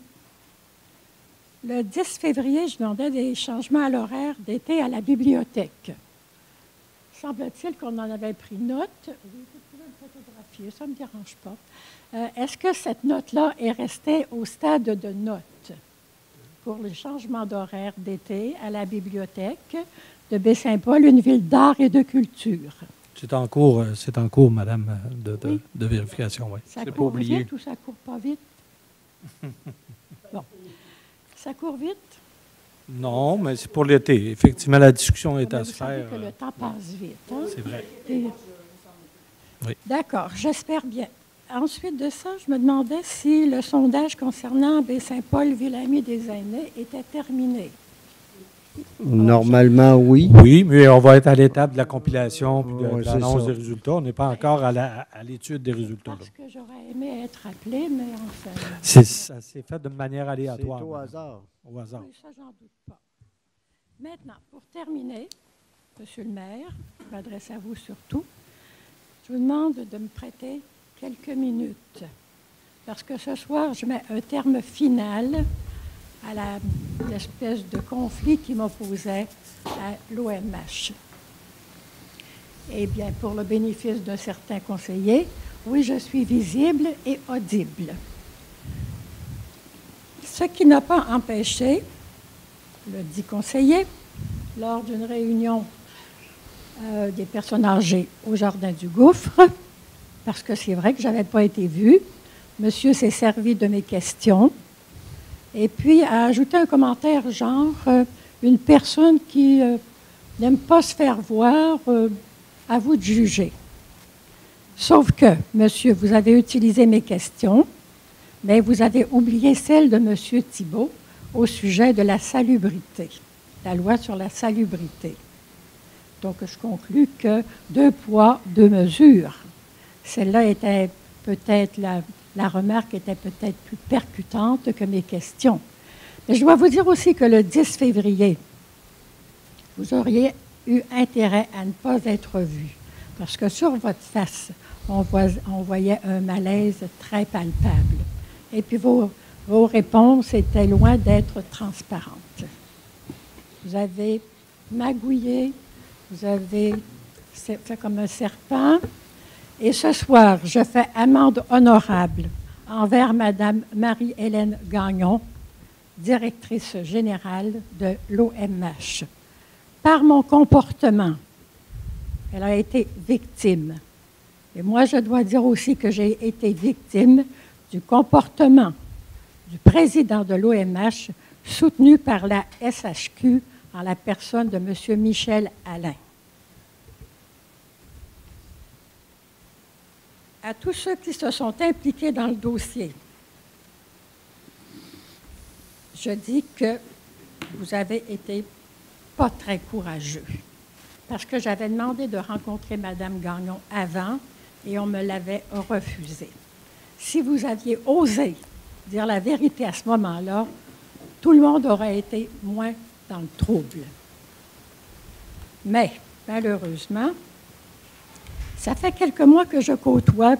Le 10 février, je demandais des changements à l'horaire d'été à la bibliothèque. Semble-t-il qu'on en avait pris note. Ça ne me dérange pas. Euh, Est-ce que cette note-là est restée au stade de note pour les changements d'horaire d'été à la bibliothèque de Baie-Saint-Paul, une ville d'art et de culture? C'est en cours, euh, c'est en cours, madame, euh, de, de- Oui. de vérification, oui. Ça C'est pas court oublié. vite ou ça court pas vite? (laughs) bon. Ça court vite? Non, mais c'est pour l'été. Effectivement, la discussion est Ah, à se faire. que euh, le temps passe vite. hein? C'est vrai. Et- Oui. D'accord, j'espère bien. Ensuite de ça, je me demandais si le sondage concernant Baie-Saint-Paul, Ville-Amie des aînés était terminé. Normalement, oui. Oui, mais on va être à l'étape de la compilation puis de, c'est l'annonce des résultats. On n'est pas encore à la- à l'étude des résultats. là. Parce que j'aurais aimé être appelé, mais enfin, C'est- Ça s'est fait de manière C'est aléatoire. au madame. hasard. Au hasard. oui, ça, j'en doute pas. Maintenant, pour terminer, Monsieur le maire, je m'adresse à vous surtout, je vous demande de me prêter quelques minutes. Parce que ce soir, je mets un terme final à l'espèce de conflit qui m'opposait à l'OMH. Eh bien, pour le bénéfice de certains conseillers, oui, je suis visible et audible. Ce qui n'a pas empêché le dit conseiller, lors d'une réunion euh, des personnes âgées au Jardin du Gouffre, parce que c'est vrai que je n'avais pas été vue. Monsieur s'est servi de mes questions et puis a ajouté un commentaire genre euh, une personne qui euh, n'aime pas se faire voir, euh, à vous de juger. Sauf que, monsieur, vous avez utilisé mes questions, mais vous avez oublié celle de monsieur Thibault au sujet de la salubrité. la loi sur la salubrité. Donc, je conclus que deux poids, deux mesures. Celle-là était peut-être, la, remarque était peut-être plus percutante que mes questions. Mais je dois vous dire aussi que le 10 février, vous auriez eu intérêt à ne pas être vu. Parce que sur votre face, on, voyait un malaise très palpable. Et puis vos réponses étaient loin d'être transparentes. Vous avez magouillé, vous avez fait comme un serpent. Et ce soir, je fais amende honorable envers Mme Marie-Hélène Gagnon, directrice générale de l'OMH. Par mon comportement, elle a été victime. Et moi, je dois dire aussi que j'ai été victime du comportement du président de l'OMH soutenu par la SHQ en la personne de M. Michel Alain. À tous ceux qui se sont impliqués dans le dossier, je dis que vous avez été pas très courageux. Parce que j'avais demandé de rencontrer Mme Gagnon avant et on me l'avait refusé. Si vous aviez osé dire la vérité à ce moment-là, tout le monde aurait été moins dans le trouble. Mais, malheureusement, ça fait quelques mois que je côtoie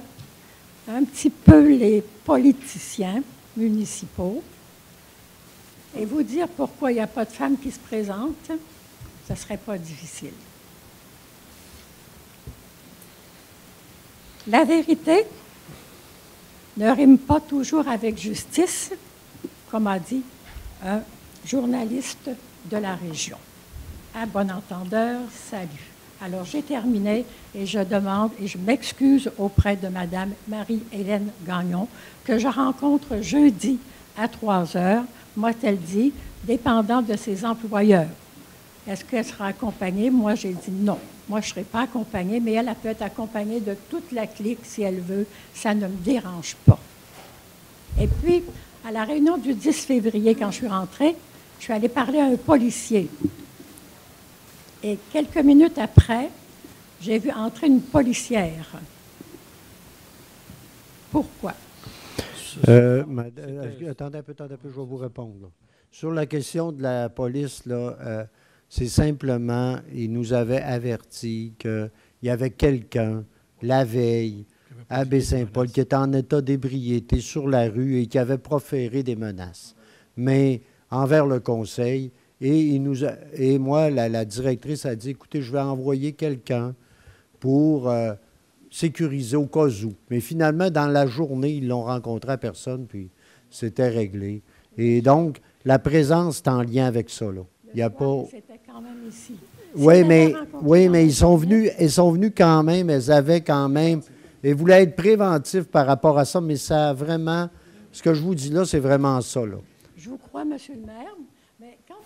un petit peu les politiciens municipaux et vous dire pourquoi il n'y a pas de femmes qui se présentent, ce ne serait pas difficile. La vérité ne rime pas toujours avec justice, comme a dit un journaliste de la région. À bon entendeur, salut. Alors j'ai terminé et je demande et je m'excuse auprès de Mme Marie-Hélène Gagnon que je rencontre jeudi à 3 heures m'a-t-elle dit, dépendant de ses employeurs. Est-ce qu'elle sera accompagnée? Moi, j'ai dit non. Moi, je ne serai pas accompagnée, mais elle, peut être accompagnée de toute la clique si elle veut. Ça ne me dérange pas. Et puis, à la réunion du 10 février, quand je suis rentrée, je suis allée parler à un policier. Et quelques minutes après, j'ai vu entrer une policière. Pourquoi? Euh, euh, attendez un peu, attendez un peu, je vais vous répondre. Sur la question de la police, là, euh, c'est simplement, ils nous avaient averti qu'il y avait quelqu'un, la veille, à Baie-Saint-Paul, qui était en état d'ébriété sur la rue et qui avait proféré des menaces. Mais envers le conseil, et, il nous et moi, la, directrice a dit, écoutez, je vais envoyer quelqu'un pour sécurisé au cas où. Mais finalement, dans la journée, ils l'ont rencontré à personne, puis c'était réglé. Et donc, la présence est en lien avec ça. Là. Il y a pas. C'était quand même ici. Oui, mais, oui, mais ils sont venus, ils sont venus quand même, elles avaient quand même, et voulaient être préventifs par rapport à ça, mais ça a vraiment, ce que je vous dis là, c'est vraiment ça. Là. Je vous crois, Monsieur le maire,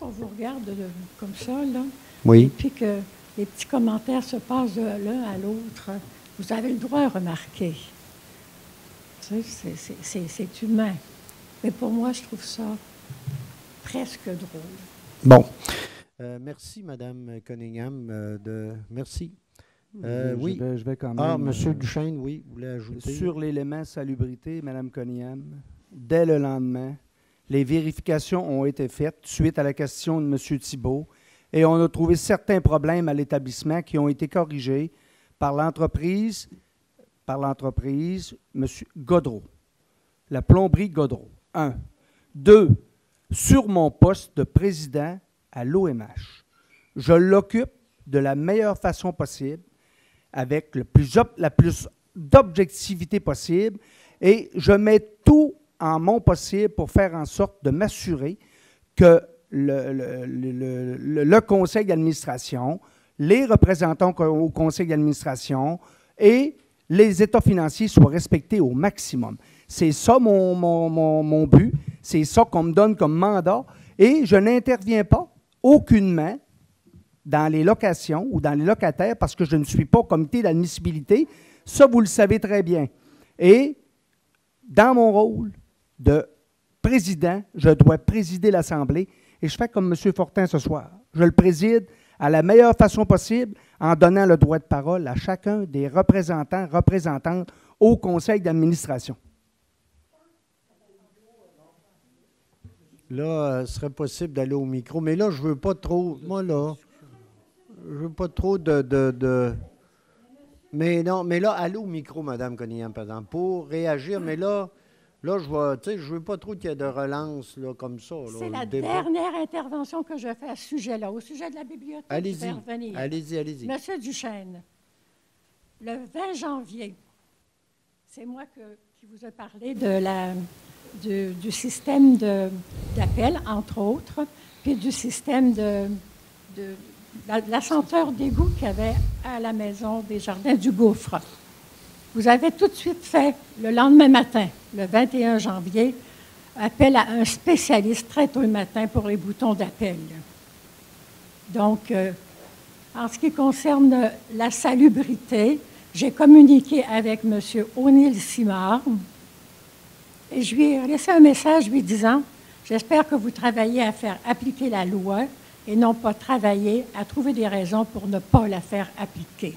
on vous regarde comme ça, là, oui. et puis que les petits commentaires se passent de l'un à l'autre, vous avez le droit à remarquer. C'est humain. Mais pour moi, je trouve ça presque drôle. Bon. Euh, merci, Madame Cunningham. Euh, de... Merci. Euh, oui. Je vais, quand ah, même. Ah, M. Duchesne, oui, vous voulez ajouter? Sur l'élément salubrité, Mme Cunningham, dès le lendemain, les vérifications ont été faites suite à la question de M. Thibault et on a trouvé certains problèmes à l'établissement qui ont été corrigés par l'entreprise, par l'entreprise, M. Godreau, la plomberie Godreau. Un. Deux, sur mon poste de président à l'OMH. Je l'occupe de la meilleure façon possible, avec la plus d'objectivité possible, et je mets tout en mon possible pour faire en sorte de m'assurer que le, conseil d'administration, les représentants au conseil d'administration et les états financiers soient respectés au maximum. C'est ça mon, mon, but, c'est ça qu'on me donne comme mandat et je n'interviens pas aucunement dans les locations ou dans les locataires parce que je ne suis pas au comité d'admissibilité. Ça, vous le savez très bien. Et dans mon rôle de président, je dois présider l'Assemblée et je fais comme M. Fortin ce soir. Je le préside à la meilleure façon possible en donnant le droit de parole à chacun des représentants, représentantes au conseil d'administration. Là, euh, ce serait possible d'aller au micro. Mais là, je veux pas trop. Moi, là, je veux pas trop de. de- de- Mais non, mais là, allez au micro, Madame Conillan, par exemple, pour réagir. Mais là, là, je vois, tu sais, je veux pas trop qu'il y ait de relance là, comme ça. C'est la débat. dernière intervention que je fais à ce sujet-là, au sujet de la bibliothèque. je vais Allez-y. Allez-y, allez-y. Monsieur Duchesne, le 20 janvier, c'est moi que- qui vous ai parlé de la, du, du système de- d'appel, entre autres, puis du système de, de senteur d'égout qu'il y avait à la maison des Jardins du Gouffre. Vous avez tout de suite fait, le lendemain matin, le 21 janvier, appel à un spécialiste très tôt le matin pour les boutons d'appel. Donc, euh, en ce qui concerne la salubrité, j'ai communiqué avec M. O'Neill Simard et je lui ai laissé un message lui disant J'espère que vous travaillez à faire appliquer la loi et non pas travailler à trouver des raisons pour ne pas la faire appliquer.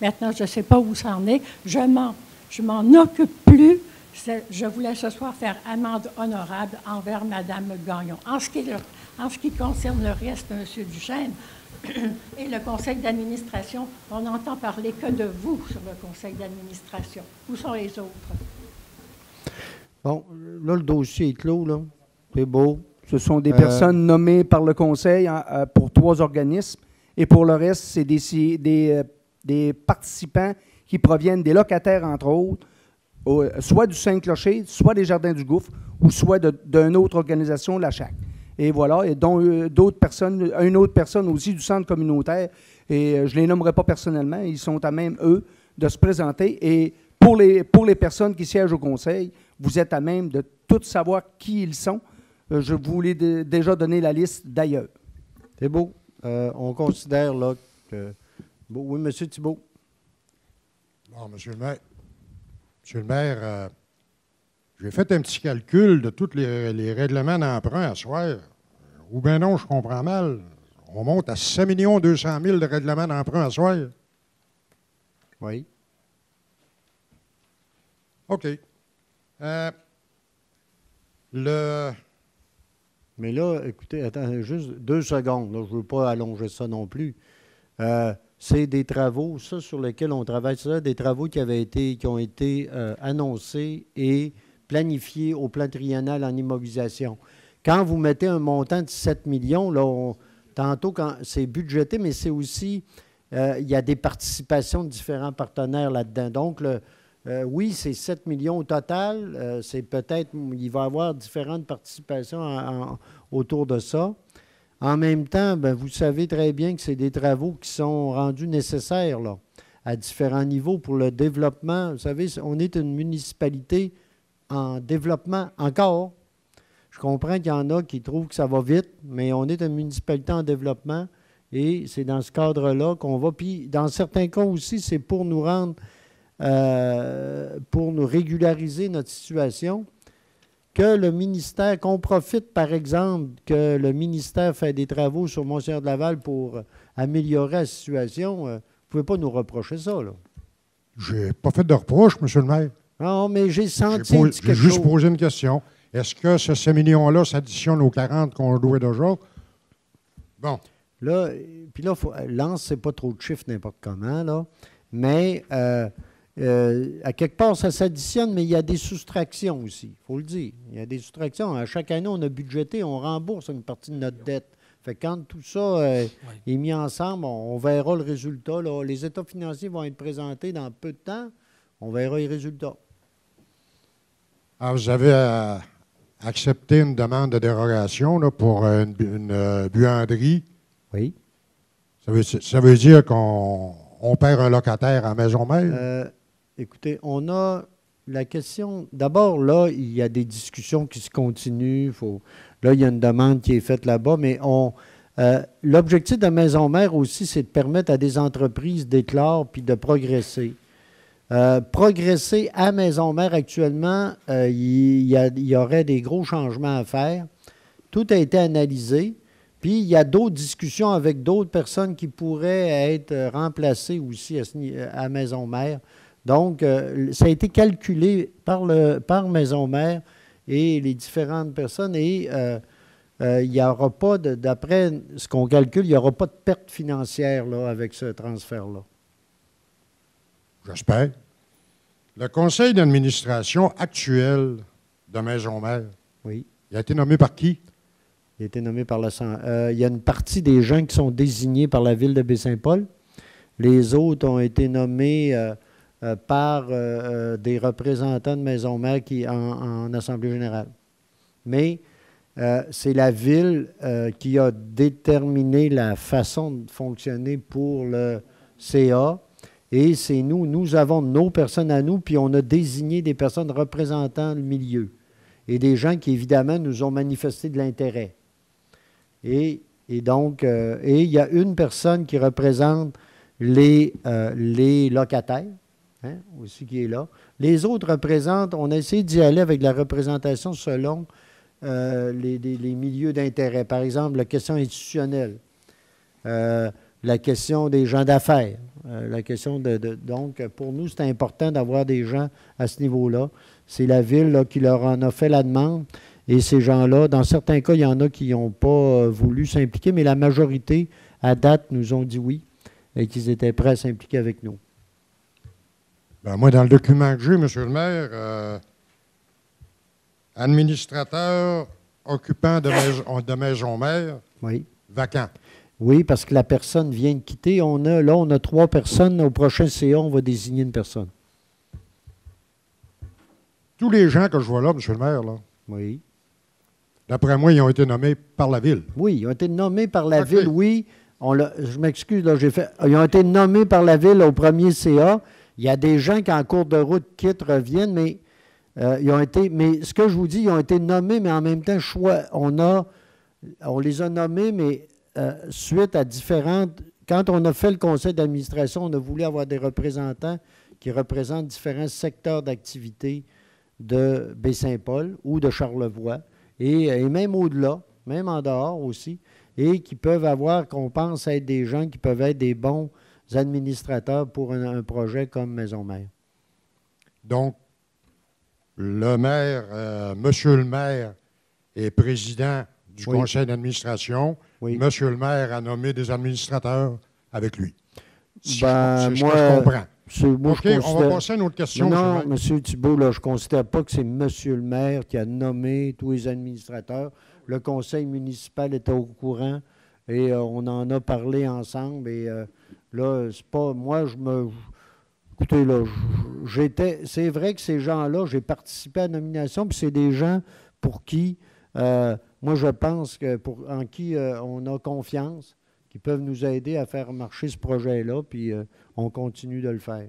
Maintenant, je ne sais pas où ça en est. Je m'en, je m'en occupe plus. C'est- Je voulais ce soir faire amende honorable envers Mme Gagnon. En ce qui, en ce qui concerne le reste, M. Duchesne, (clears throat) et le conseil d'administration, on n'entend parler que de vous sur le conseil d'administration. Où sont les autres? Bon, là, le dossier est clos, là. C'est beau. Ce sont des Euh, personnes nommées par le conseil en- euh, pour trois organismes et pour le reste, c'est des, euh, des participants qui proviennent des locataires, entre autres, au- soit du Saint-Clocher, soit des Jardins du Gouffre ou soit d'une autre organisation, la CHAC. Et voilà, et dont euh, d'autres personnes, une autre personne aussi du centre communautaire, et euh, je ne les nommerai pas personnellement, ils sont à même, eux, de se présenter. Et pour les, pour les personnes qui siègent au conseil, vous êtes à même de tout savoir qui ils sont. Euh, je vous l'ai dé- déjà donné la liste d'ailleurs. C'est beau. On considère, là, que. Bon, oui, M. Thibault. Bon, Monsieur le maire, Monsieur le maire, euh, j'ai fait un petit calcul de tous les, les règlements d'emprunt à soir. Euh, Ou bien non, je comprends mal. On monte à 7 200 000 de règlements d'emprunt à soir. Oui. OK. Euh, le. Mais là, écoutez, attends, juste deux secondes. là, je ne veux pas allonger ça non plus. Euh, c'est des travaux, ça, sur lesquels on travaille. Ça, des travaux qui, avaient été, qui ont été euh, annoncés et planifiés au plan triennal en immobilisation. Quand vous mettez un montant de 7 millions, là, on- tantôt, c'est budgété, mais c'est aussi, euh, il y a des participations de différents partenaires là-dedans. Donc, euh, oui, c'est 7 millions au total. C'est peut-être, il va y avoir différentes participations autour de ça. En même temps, ben, vous savez très bien que c'est des travaux qui sont rendus nécessaires à différents niveaux pour le développement. Vous savez, on est une municipalité en développement encore. Je comprends qu'il y en a qui trouvent que ça va vite, mais on est une municipalité en développement et c'est dans ce cadre-là qu'on va. Puis, dans certains cas aussi, c'est pour nous rendre euh, pour nous régulariser notre situation, que le ministère, qu'on profite par exemple que le ministère fait des travaux sur Monseigneur de Laval pour euh, améliorer la situation, euh, vous ne pouvez pas nous reprocher ça. Là. J'ai pas fait de reproche, Monsieur le maire. Non, mais j'ai senti j'ai juste chose. posé une question. Est-ce que ce 7 millions-là s'additionne aux 40 qu'on doit déjà? Bon. Là, puis là, faut, euh, lance, c'est pas trop de chiffres n'importe comment, là. Mais euh, euh, à quelque part, ça s'additionne, mais il y a des soustractions aussi, il faut le dire. Il y a des soustractions. À chaque année, on a budgété, on rembourse une partie de notre dette. Fait que quand tout ça euh, est mis ensemble, on, on verra le résultat. là. Les états financiers vont être présentés dans peu de temps. On verra les résultats. Ah, vous avez euh, accepté une demande de dérogation là, pour une, bu- une, euh, buanderie. Oui. Ça veut, ça veut dire qu'on on perd un locataire à maison mère? Euh, écoutez, on a la question. D'abord, là, il y a des discussions qui se continuent. Là, il y a une demande qui est faite là-bas, mais on. euh, L'objectif de Maison Mère aussi, c'est de permettre à des entreprises d'éclore puis de progresser. Euh, progresser à Maison Mère actuellement, euh, il, y aurait des gros changements à faire. Tout a été analysé. Puis il y a d'autres discussions avec d'autres personnes qui pourraient être remplacées aussi à Maison Mère. Donc, euh, ça a été calculé par, le, par Maison Mère et les différentes personnes. Et euh, euh, il n'y aura pas, d'après ce qu'on calcule, il n'y aura pas de perte financière là, avec ce transfert-là. J'espère. Le conseil d'administration actuel de Maison Mère, Oui. il a été nommé par qui? Il a été nommé par la euh, il y a une partie des gens qui sont désignés par la ville de Baie-Saint-Paul. Les autres ont été nommés euh, par euh, euh, des représentants de Maison Mère qui, en, Assemblée générale. Mais c'est la ville qui a déterminé la façon de fonctionner pour le CA. Et c'est nous, nous avons nos personnes à nous, puis on a désigné des personnes représentant le milieu et des gens qui, évidemment, nous ont manifesté de l'intérêt. Et, et donc, et il y a une personne qui représente les, les locataires, hein, aussi qui est là. Les autres représentent, on a essayé d'y aller avec la représentation selon euh, les, milieux d'intérêt. Par exemple, la question institutionnelle, euh, la question des gens d'affaires, euh, la question de, Donc, pour nous, c'est important d'avoir des gens à ce niveau-là. C'est la ville qui leur en a fait la demande. Et ces gens-là, dans certains cas, il y en a qui n'ont pas voulu s'impliquer, mais la majorité, à date, nous ont dit oui et qu'ils étaient prêts à s'impliquer avec nous. Ben, moi, dans le document que j'ai, M. le maire, euh, administrateur occupant de maison, (coughs) de maison mère, Oui. vacant. Oui, parce que la personne vient de quitter. On a, là, on a trois personnes. Au prochain CA, on va désigner une personne. Tous les gens que je vois là, M. le maire, là, Oui. d'après moi, ils ont été nommés par la ville. Oui, ils ont été nommés par la ville, oui. On je m'excuse, là, j'ai fait. Ils ont été nommés par la ville au premier CA. Il y a des gens qui, en cours de route, quittent, reviennent, mais euh, ils ont été. Mais ce que je vous dis, ils ont été nommés, mais en même temps, choix. On a. On les a nommés, mais euh, suite à différentes. Quand on a fait le conseil d'administration, on a voulu avoir des représentants qui représentent différents secteurs d'activité de Baie-Saint-Paul ou de Charlevoix, et, et même au-delà, même en dehors aussi, et qui peuvent avoir, qu'on pense être des gens qui peuvent être des bons administrateurs pour un, un projet comme Maison Mère. Donc, le maire, euh, Monsieur le maire est président du Oui. conseil d'administration. Oui. Monsieur le maire a nommé des administrateurs avec lui. Si Ben, je, moi, je comprends. Moi, je on va passer à une autre question. Non, M. Thibault, là, je ne considère pas que c'est M. le maire qui a nommé tous les administrateurs. Le conseil municipal était au courant et euh, on en a parlé ensemble. Et euh, là, c'est pas. Moi, je me. Écoutez, là, j'étais. C'est vrai que ces gens-là, j'ai participé à la nomination, puis c'est des gens pour qui, euh, moi, je pense que pour en qui euh, on a confiance, qui peuvent nous aider à faire marcher ce projet-là, puis euh, on continue de le faire.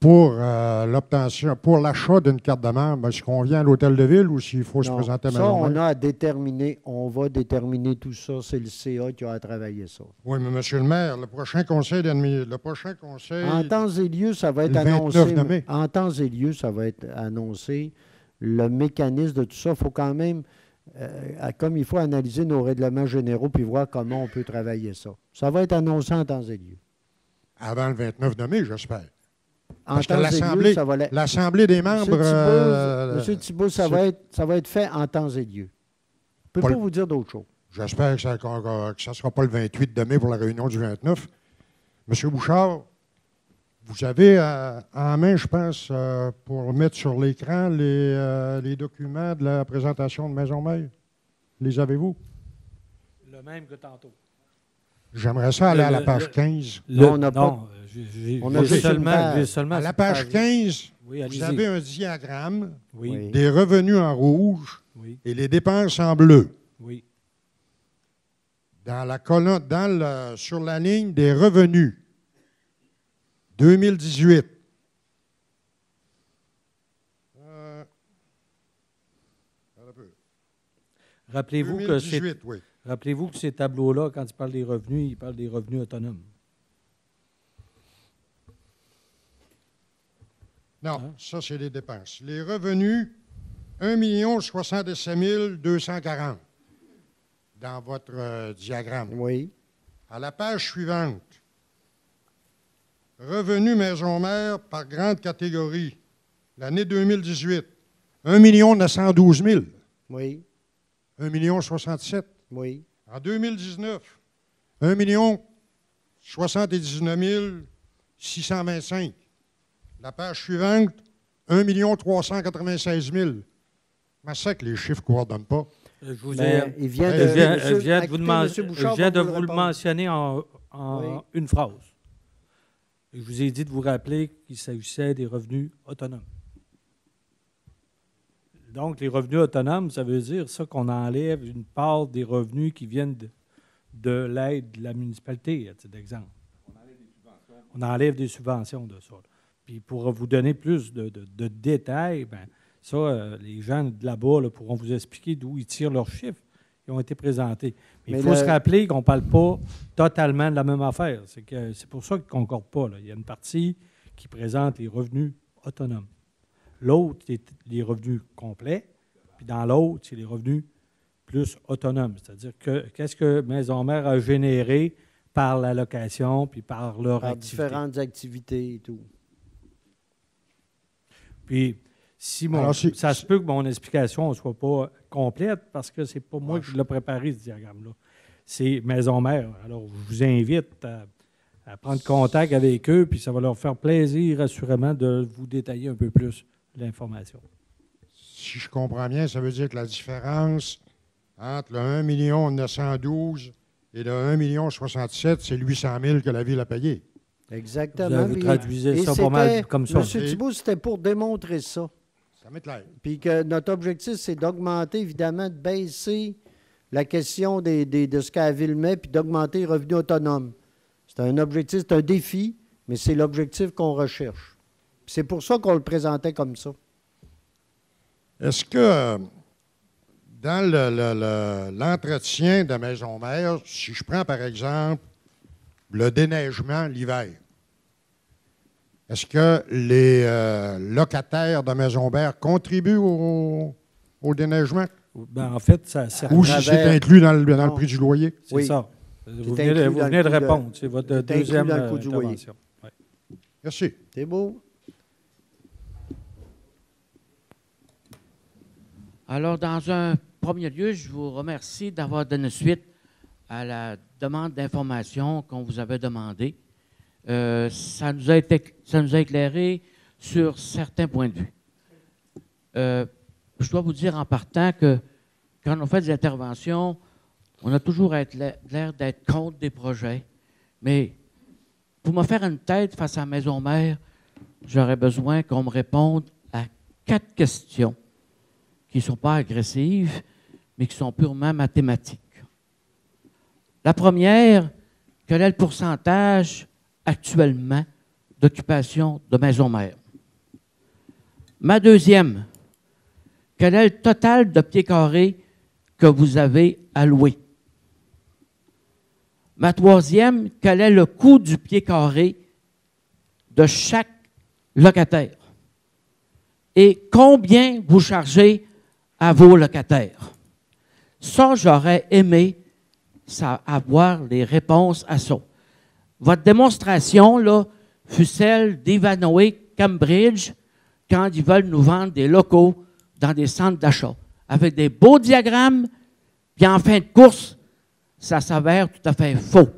Pour euh, l'obtention, pour l'achat d'une carte de membre, est-ce qu'on vient à l'hôtel de ville ou s'il faut se présenter à ça, Maison on a à déterminer. On va déterminer tout ça. C'est le CA qui a à travailler ça. Oui, mais Monsieur le maire, le prochain conseil le prochain conseil. En temps et lieu, ça va être Le 29 annoncé. mai. En temps et lieu, ça va être annoncé. Le mécanisme de tout ça, il faut quand même, euh, comme il faut analyser nos règlements généraux puis voir comment on peut travailler ça. Ça va être annoncé en temps et lieu. Avant le 29 de mai, j'espère. En Parce que temps et l'Assemblée- lieu, ça va l'être. L'Assemblée des Monsieur membres. Thibault, euh, Monsieur Thibault, ça, va être, ça va être fait en temps et lieu. Je ne peux Pas pas le- vous dire d'autre chose. J'espère que ça ne sera pas le 28 de mai pour la réunion du 29. Monsieur Bouchard, vous avez euh, en main, je pense, euh, pour mettre sur l'écran les, euh, les documents de la présentation de Maison Mère. Les avez-vous? Le même que tantôt. J'aimerais ça aller à la page le- 15. Le- Non, on n'a pas- On a juste seulement, À la page page-là. 15, Oui, vous avez un diagramme Oui, des revenus en rouge oui, et les dépenses en bleu. oui. Dans la colonne, dans le- sur la ligne des revenus 2018. Euh. Rappelez-vous que c'est 2018, oui. Rappelez-vous que ces tableaux-là, quand ils parlent des revenus, ils parlent des revenus autonomes. Non, Hein? ça, c'est les dépenses. Les revenus, 1 077 240. dans votre euh, diagramme. Oui. À la page suivante, revenu maison-mère par grande catégorie, l'année 2018, 1 912 000, Oui. 1 67 Oui. En 2019, 1 million 79 625. La page suivante, 1 million 396 000. Mais c'est que les chiffres ne coordonnent pas. Je vous Ben, ai- il vient je de- viens- monsieur- je viens de vous, monsieur Bouchard je viens de vous vous le mentionner en, en Oui. une phrase. Je vous ai dit de vous rappeler qu'il s'agissait des revenus autonomes. Donc, les revenus autonomes, ça veut dire ça qu'on enlève une part des revenus qui viennent de, de l'aide de la municipalité, à titre d'exemple. On enlève des subventions de ça. Puis pour vous donner plus de, de- de détails, ben, ça, euh, les gens de là-bas là, pourront vous expliquer d'où ils tirent leurs chiffres qui ont été présentés. Mais Mais il faut le- se rappeler qu'on ne parle pas totalement de la même affaire. C'est pour ça qu'ils ne concordent pas. là. Il y a une partie qui présente les revenus autonomes. L'autre, c'est les revenus complets. Puis dans l'autre, c'est les revenus plus autonomes. C'est-à-dire que qu'est-ce que Maison Mère a généré par la location puis par leur Par activité? différentes activités et tout. Puis, si mon, Alors, ça se peut que mon explication ne soit pas complète parce que c'est pas moi qui l'ai préparé, ce diagramme-là. C'est Maison Mère. Alors, je vous invite à, à prendre contact avec eux, puis ça va leur faire plaisir, assurément, de vous détailler un peu plus l'information. Si je comprends bien, ça veut dire que la différence entre le 1 912 et le 1 67, c'est 800 000 que la ville a payé. Exactement. Vous traduisez et ça mal c'était- comme ça. Monsieur Et- Thibault, c'était pour démontrer ça. Ça m'est clair. Puis que notre objectif, c'est d'augmenter, évidemment, de baisser la question des, des- de ce qu'à la ville met, puis d'augmenter les revenus autonomes. C'est un objectif, c'est un défi, mais c'est l'objectif qu'on recherche. C'est pour ça qu'on le présentait comme ça. Est-ce que euh, dans le- le- le- l'entretien de maison mère, si je prends par exemple le déneigement l'hiver, est-ce que les euh, locataires de maison mère contribuent au, au déneigement? Ben, en fait, ça sert ou si c'est inclus dans le, dans le Non. prix du loyer? C'est Oui. ça. Vous venez, de- vous venez répondre. C'est votre deuxième dans le euh, coût du loyer. Ouais. Merci. C'est beau? Alors, dans un premier lieu, je vous remercie d'avoir donné suite à la demande d'information qu'on vous avait demandée. Euh, ça, nous a éclairé sur certains points de vue. Euh, je dois vous dire en partant que quand on fait des interventions, on a toujours l'air d'être contre des projets. Mais pour me faire une tête face à la maison mère, j'aurais besoin qu'on me réponde à quatre questions qui ne sont pas agressives, mais qui sont purement mathématiques. La première, quel est le pourcentage actuellement d'occupation de maison mère? Ma deuxième, quel est le total de pieds carrés que vous avez alloué? Ma troisième, quel est le coût du pied carré de chaque locataire? Et combien vous chargez à vos locataires? Ça, j'aurais aimé avoir les réponses à ça. Votre démonstration, là, fut celle d'Ivanhoe Cambridge quand ils veulent nous vendre des locaux dans des centres d'achat, avec des beaux diagrammes, puis en fin de course, ça s'avère tout à fait faux.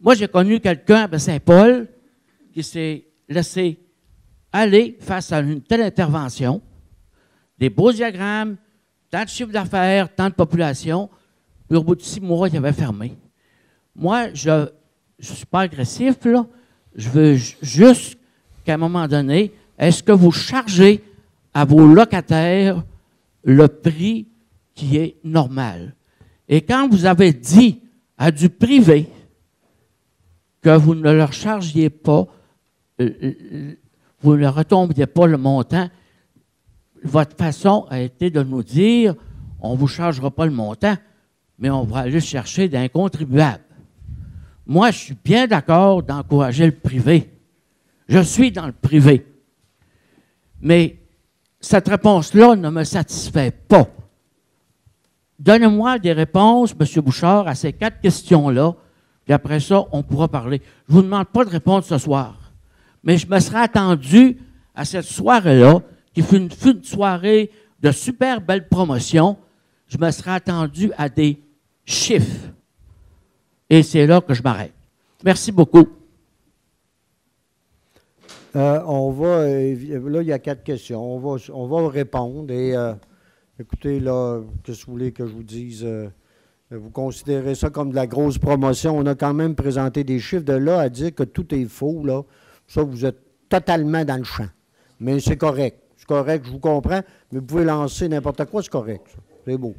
Moi, j'ai connu quelqu'un à Saint-Paul qui s'est laissé aller face à une telle intervention, des beaux diagrammes, tant de chiffres d'affaires, tant de population, puis au bout de six mois, il avait fermé. Moi, je ne suis pas agressif, là. Je veux ju- juste qu'à un moment donné, est-ce que vous chargez à vos locataires le prix qui est normal? Et quand vous avez dit à du privé que vous ne leur chargiez pas, euh, euh, vous ne retombiez pas le montant, votre façon a été de nous dire on ne vous chargera pas le montant, mais on va aller chercher d'un contribuable. Moi, je suis bien d'accord d'encourager le privé. Je suis dans le privé. Mais cette réponse-là ne me satisfait pas. donnez-moi des réponses, M. Bouchard, à ces quatre questions-là, puis après ça, on pourra parler. Je ne vous demande pas de répondre ce soir, mais je me serais attendu à cette soirée-là, qui fut une, soirée de super belle promotion, je me serais attendu à des chiffres. Et c'est là que je m'arrête. Merci beaucoup. Euh, on va, euh, là, il y a quatre questions. On va, on va répondre. Et euh, écoutez, là, qu'est-ce que vous voulez que je vous dise? Vous considérez ça comme de la grosse promotion. On a quand même présenté des chiffres de là à dire que tout est faux, là. Ça, vous êtes totalement dans le champ. Mais c'est correct. C'est correct, je vous comprends. Mais vous pouvez lancer n'importe quoi, c'est correct. C'est beau.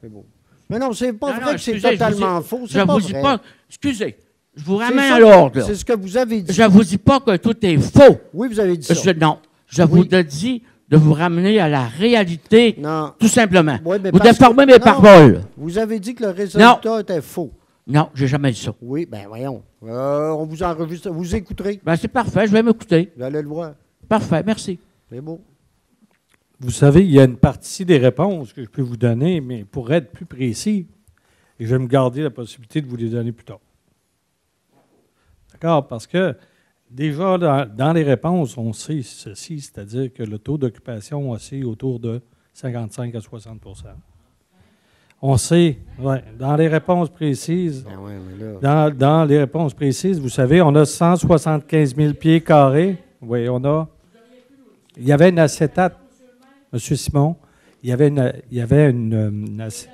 C'est beau. Mais non, c'est pas Non, vrai non, que c'est excusez, je vous totalement faux. Je pas vous dis pas. Excusez. Je vous ramène ça- à l'ordre. C'est ce que vous avez dit. Je ne vous dis pas que tout est faux. Oui, vous avez dit ça. Je- non. Je Oui. vous dis de vous ramener à la réalité, Non. tout simplement. Oui, vous déformez que- mes non. paroles. Vous avez dit que le résultat était faux. Non, j'ai jamais dit ça. Oui, ben voyons. Euh, on vous enregistre. Vous écouterez. Ben, c'est parfait, je vais m'écouter. Vous allez le voir. Parfait, merci. C'est beau. Vous savez, il y a une partie des réponses que je peux vous donner, mais pour être plus précis, et je vais me garder la possibilité de vous les donner plus tard. D'accord? Parce que déjà, dans, dans les réponses, on sait ceci, c'est-à-dire que le taux d'occupation oscille autour de 55 à 60% On sait, ouais, dans les réponses précises, ouais, là. dans, dans les réponses précises, vous savez, on a 175 000 pieds carrés. Oui, on a. Il y avait une acétate, M. Simon. Il y avait une. Il y avait une, une acé-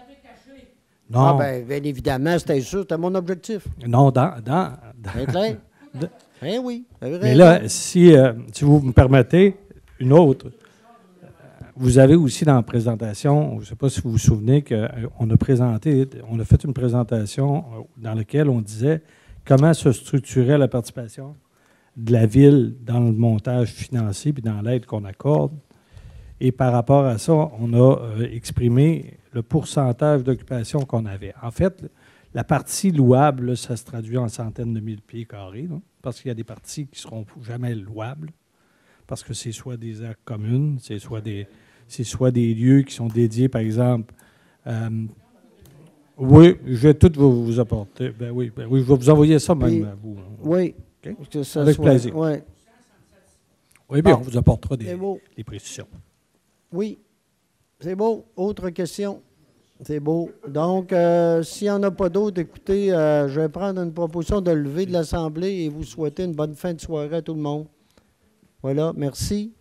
Non, Ah, ben, bien évidemment, c'était sûr. C'était mon objectif. non, dans. dans- dans- clair? (laughs) De- Eh oui. mais là, si, euh, si vous me permettez, une autre. Vous avez aussi dans la présentation, je ne sais pas si vous vous souvenez, qu'on a présenté, on a fait une présentation euh, dans laquelle on disait comment se structurait la participation de la ville dans le montage financier puis dans l'aide qu'on accorde. Et par rapport à ça, on a euh, exprimé le pourcentage d'occupation qu'on avait. En fait, la partie louable, là, ça se traduit en centaines de mille pieds carrés, là, parce qu'il y a des parties qui ne seront jamais louables, parce que c'est soit des aires communes, c'est soit des, c'est soit des lieux qui sont dédiés, par exemple. euh, oui, je vais tout vous, vous apporter. Ben oui, ben oui, je vais vous envoyer ça même à vous. hein. Oui. OK? Que ça Avec soit- plaisir. ouais. Oui, bien, Bon. on vous apportera C'est des, beau. des précisions. Oui. C'est beau. Autre question? C'est beau. Donc, euh, s'il n'y en a pas d'autres, écoutez, euh, je vais prendre une proposition de lever de l'Assemblée et vous souhaiter une bonne fin de soirée à tout le monde. Voilà, merci.